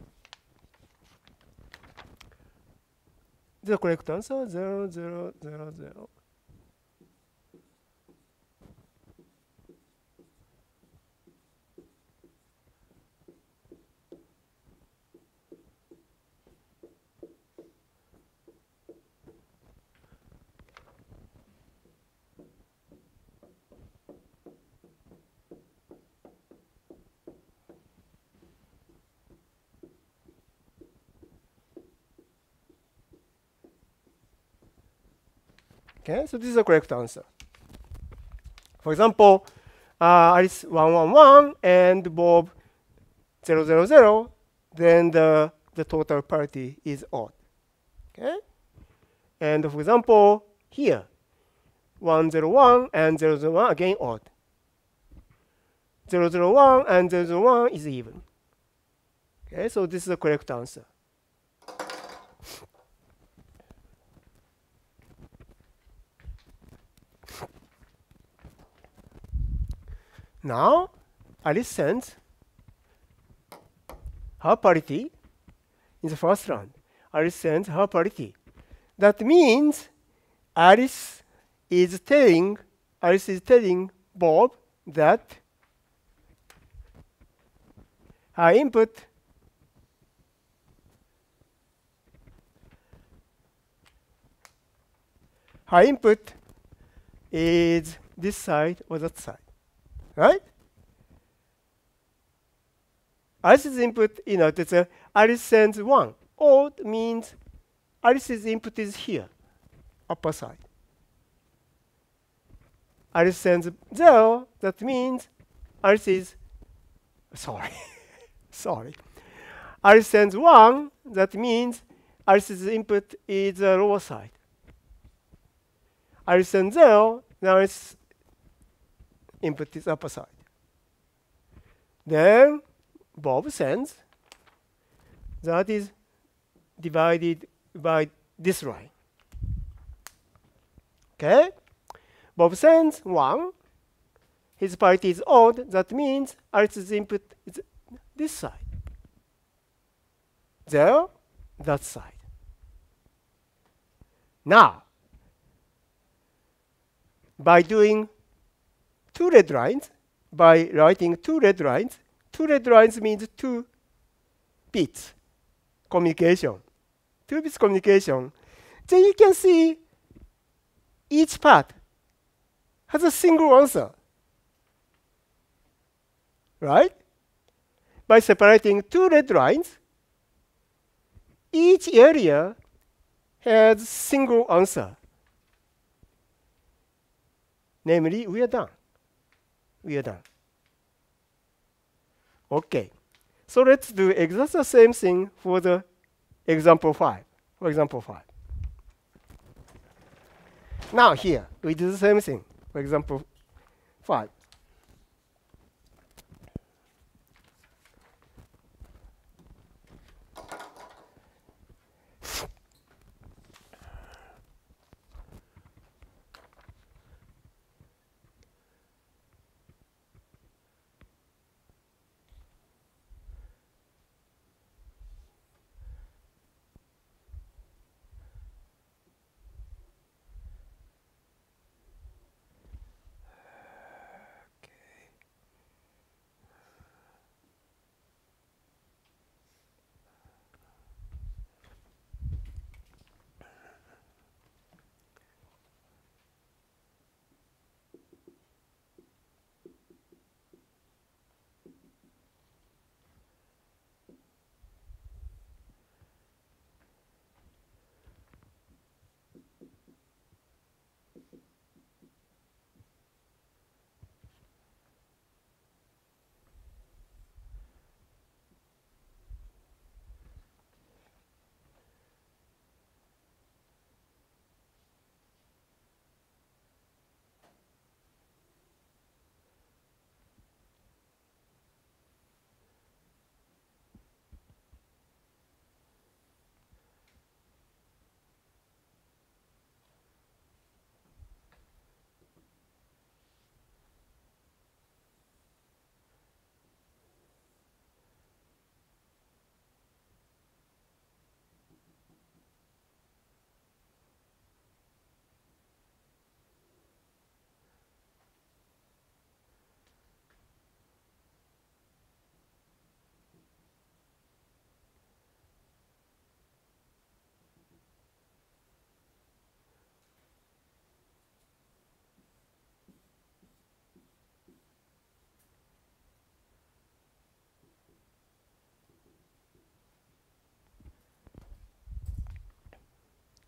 The correct answer, 0, 0, 0, 0. Okay, so this is the correct answer. For example, uh, Alice 111 and Bob 000, then the, the total parity is odd. Okay? And for example, here, 101 and 001 again odd. 001 and 001 is even. Okay, so this is the correct answer. Now, Alice sends her parity in the first round. Alice sends her parity. That means Alice is telling Alice is telling Bob that her input her input is this side or that side right? Alice's input, you know, that's a Alice sends one. Odd means Alice's input is here, upper side. Alice sends zero, that means Alice is, sorry, sorry. Alice sends one, that means Alice's input is the lower side. Alice sends zero, now it's input is upper side. Then Bob sends that is divided by this line. Okay? Bob sends 1. His parity is odd. That means Alice's input is this side. There, that side. Now, by doing two red lines by writing two red lines. Two red lines means two bits communication. Two bits communication. Then you can see each part has a single answer. Right? By separating two red lines, each area has single answer. Namely, we are done we are done. Okay. So let's do exactly the same thing for the example 5. For example 5. Now here, we do the same thing. For example 5.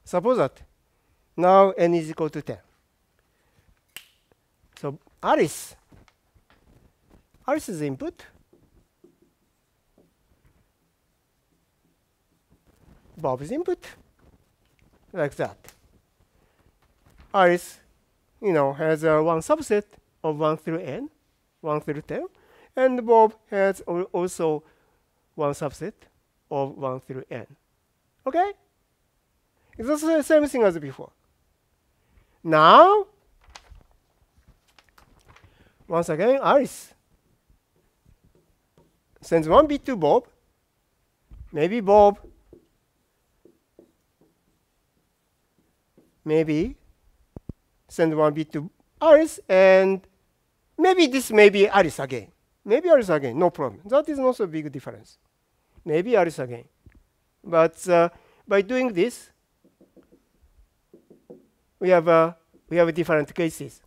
Suppose that now n is equal to 10. So Alice, Alice's input, Bob's input, like that. Alice, you know, has uh, one subset of 1 through n, 1 through 10, and Bob has also one subset of 1 through n. Okay? It's the same thing as before. Now, once again, Alice sends one bit to Bob. Maybe Bob, maybe send one bit to Alice, and maybe this may be Alice again. Maybe Alice again, no problem. That is not a big difference. Maybe Alice again. But uh, by doing this, we have uh, we have different cases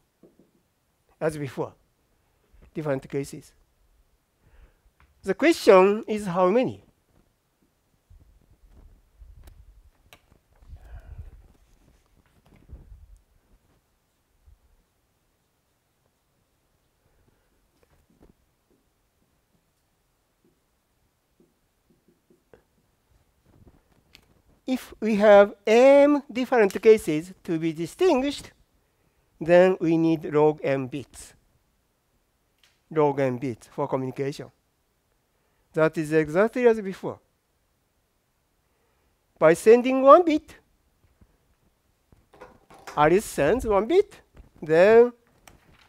as before. Different cases. The question is how many? If we have m different cases to be distinguished, then we need log m bits. Log m bits for communication. That is exactly as before. By sending one bit, Alice sends one bit, then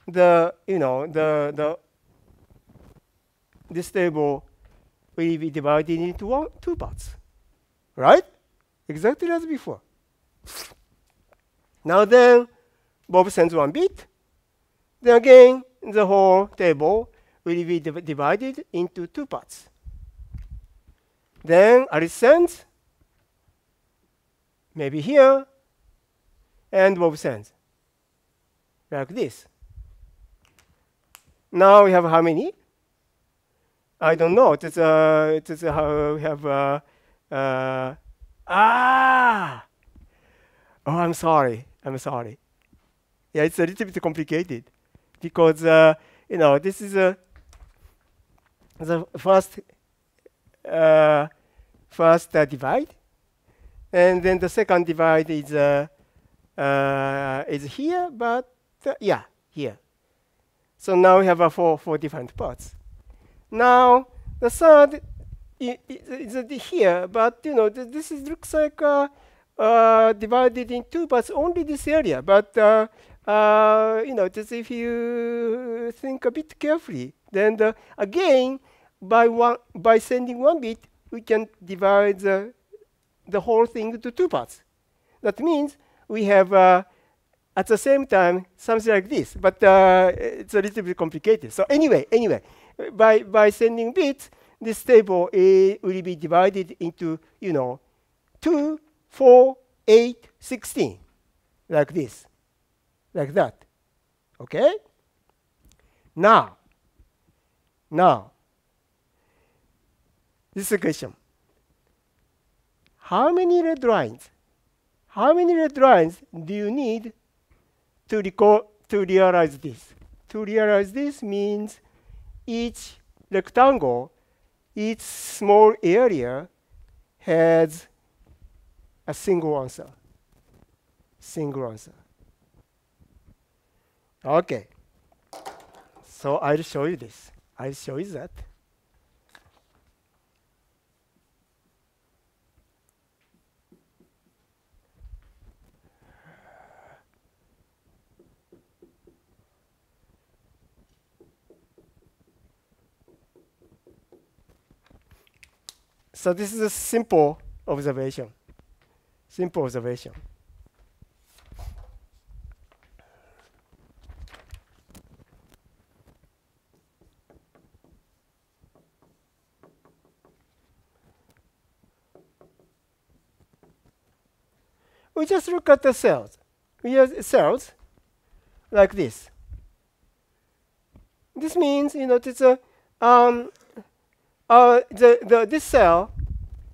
the you know the the this table will be divided into one, two parts, right? Exactly as before. Now then, Bob sends one bit. Then again, the whole table will be div divided into two parts. Then Alice sends, maybe here, and Bob sends, like this. Now we have how many? I don't know. It's, uh, it's uh, how we have uh, uh, Ah! Oh, I'm sorry. I'm sorry. Yeah, it's a little bit complicated because, uh, you know, this is a, the first, uh, first uh, divide. And then the second divide is, uh, uh, is here, but uh, yeah, here. So now we have uh, four, four different parts. Now, the third it, here, but you know, th this is, looks like uh, uh, divided in two parts, only this area. But uh, uh, you know, just if you think a bit carefully, then the, again, by one by sending one bit, we can divide the, the whole thing into two parts. That means we have uh, at the same time something like this, but uh, it's a little bit complicated. So anyway, anyway, by by sending bits this table A will be divided into, you know, 2, 4, 8, 16, like this, like that. Okay? Now, now, this is a question. How many red lines? How many red lines do you need to record to realize this? To realize this means each rectangle each small area has a single answer. Single answer. Okay. So I'll show you this. I'll show you that. So this is a simple observation. Simple observation. We just look at the cells. We have cells like this. This means, you know, it's a um, uh, the, the, this cell,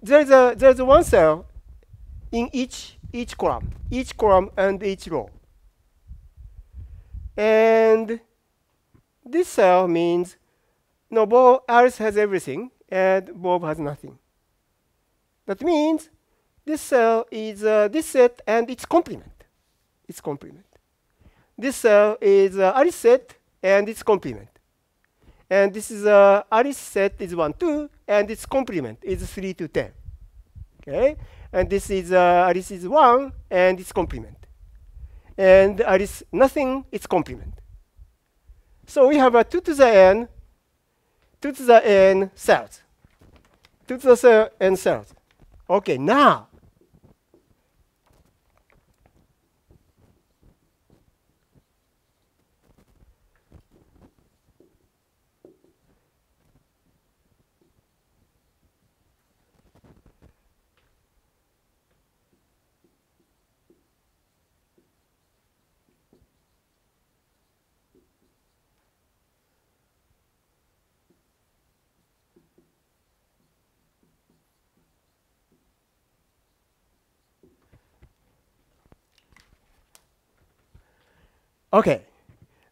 there's, a, there's one cell in each each column, each column and each row. And this cell means no, Bob, Alice has everything and Bob has nothing. That means this cell is uh, this set and its complement. Its complement. This cell is uh, Alice set and its complement. And this is uh, Alice set is 1, 2, and its complement is 3 to 10. Okay? And this is uh, Alice is 1 and its complement. And Alice nothing, its complement. So we have a 2 to the n, 2 to the n cells. 2 to the n cells. Okay, now Okay.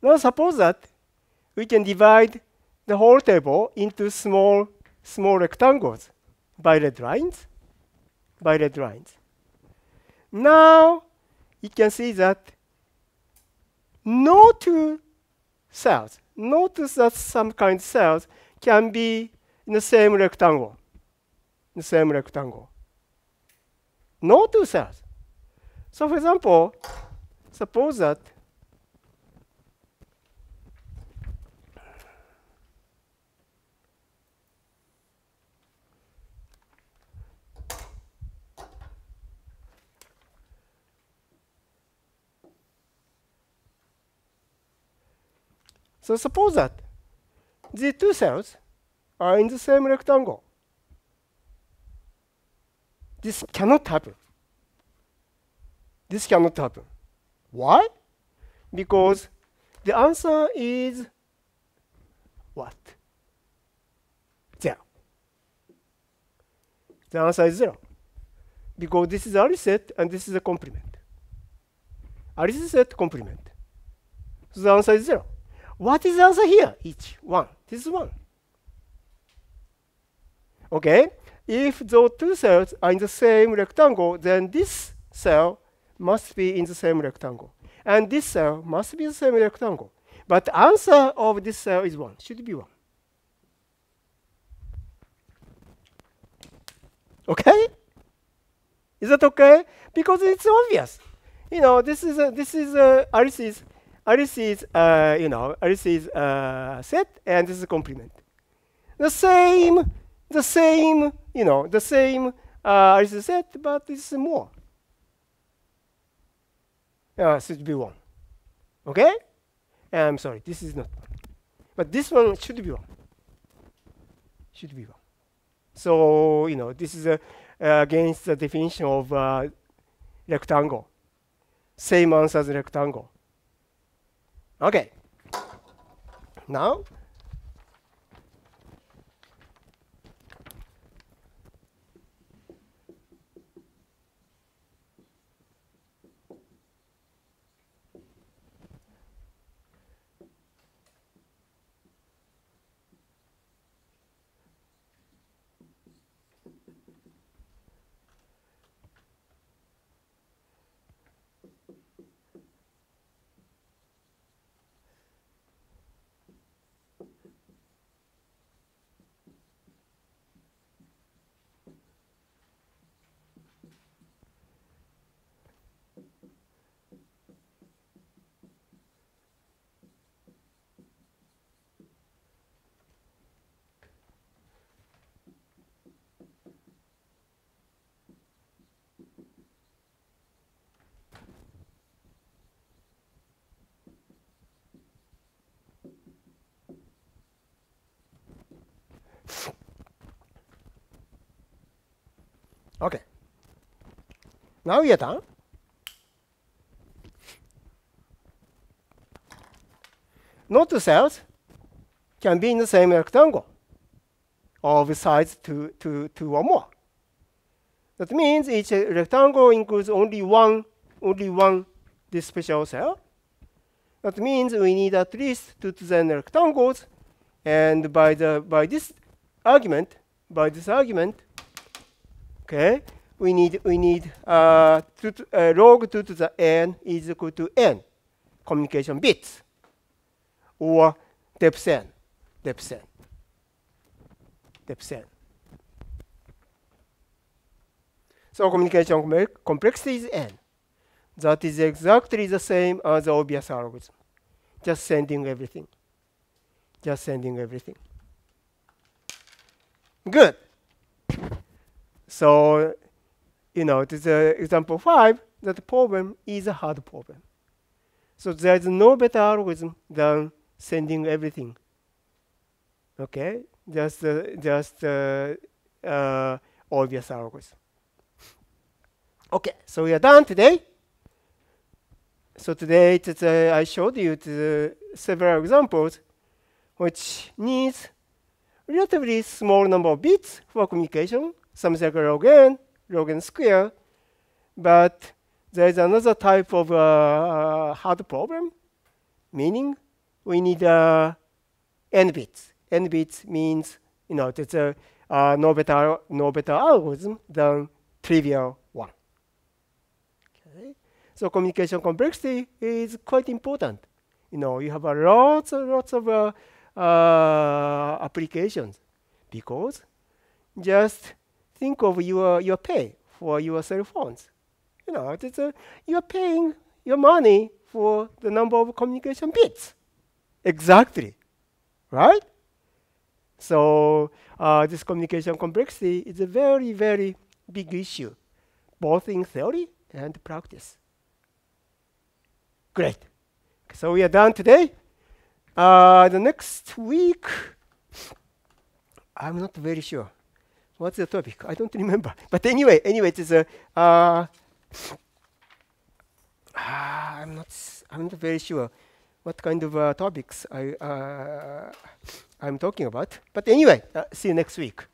Now suppose that we can divide the whole table into small, small rectangles by red lines, by red lines. Now you can see that no two cells, no two some kind of cells can be in the same rectangle, the same rectangle. No two cells. So for example, suppose that So suppose that the two cells are in the same rectangle. This cannot happen. This cannot happen. Why? Because the answer is what? Zero. The answer is zero. Because this is Alice set and this is a complement. Alice set complement. So the answer is zero. What is the answer here? Each one. This is one. Okay? If those two cells are in the same rectangle, then this cell must be in the same rectangle. And this cell must be the same rectangle. But the answer of this cell is 1, should be 1. Okay? Is that okay? Because it's obvious. You know, this is a, this is Alice's Alice is, uh, you know, Alice is uh, set, and this is a complement. The same, the same, you know, the same uh, Alice is set, but this is more. Uh, should be one. Okay? I'm sorry, this is not one. But this one should be one. Should be one. So, you know, this is uh, against the definition of uh, rectangle. Same answer as rectangle. Okay. Now, Okay. Now we are done. No two cells can be in the same rectangle of size 2, 2, 2 or more. That means each rectangle includes only one, only one this special cell. That means we need at least two to the n rectangles, and by the by this argument, by this argument, okay, we need we need uh, to, uh, log two to the n is equal to n communication bits, or depth n, depth n, depth n. So communication com complexity is n. That is exactly the same as the obvious algorithm. Just sending everything. Just sending everything. Good. So, you know, this uh, example five, that problem is a hard problem. So there is no better algorithm than sending everything. Okay, just uh, just uh, uh, obvious algorithm. Okay, so we are done today. So today uh, I showed you several examples which needs relatively small number of bits for communication, something like log n, log n square, but there is another type of uh, uh, hard problem, meaning we need uh, n bits. n bits means you know it's a uh, no better no better algorithm than trivial one. Okay, so communication complexity is quite important. You know, you have a lots and lots of uh, uh, applications because just think of your your pay for your cell phones. You know, it's a, you're paying your money for the number of communication bits. Exactly, right? So uh, this communication complexity is a very, very big issue, both in theory and practice. Great. So we are done today. Uh, the next week, I'm not very sure. What's the topic? I don't remember. But anyway, anyway, it is a. Uh, ah, I'm not. I'm not very sure what kind of uh, topics I uh, I'm talking about. But anyway, uh, see you next week.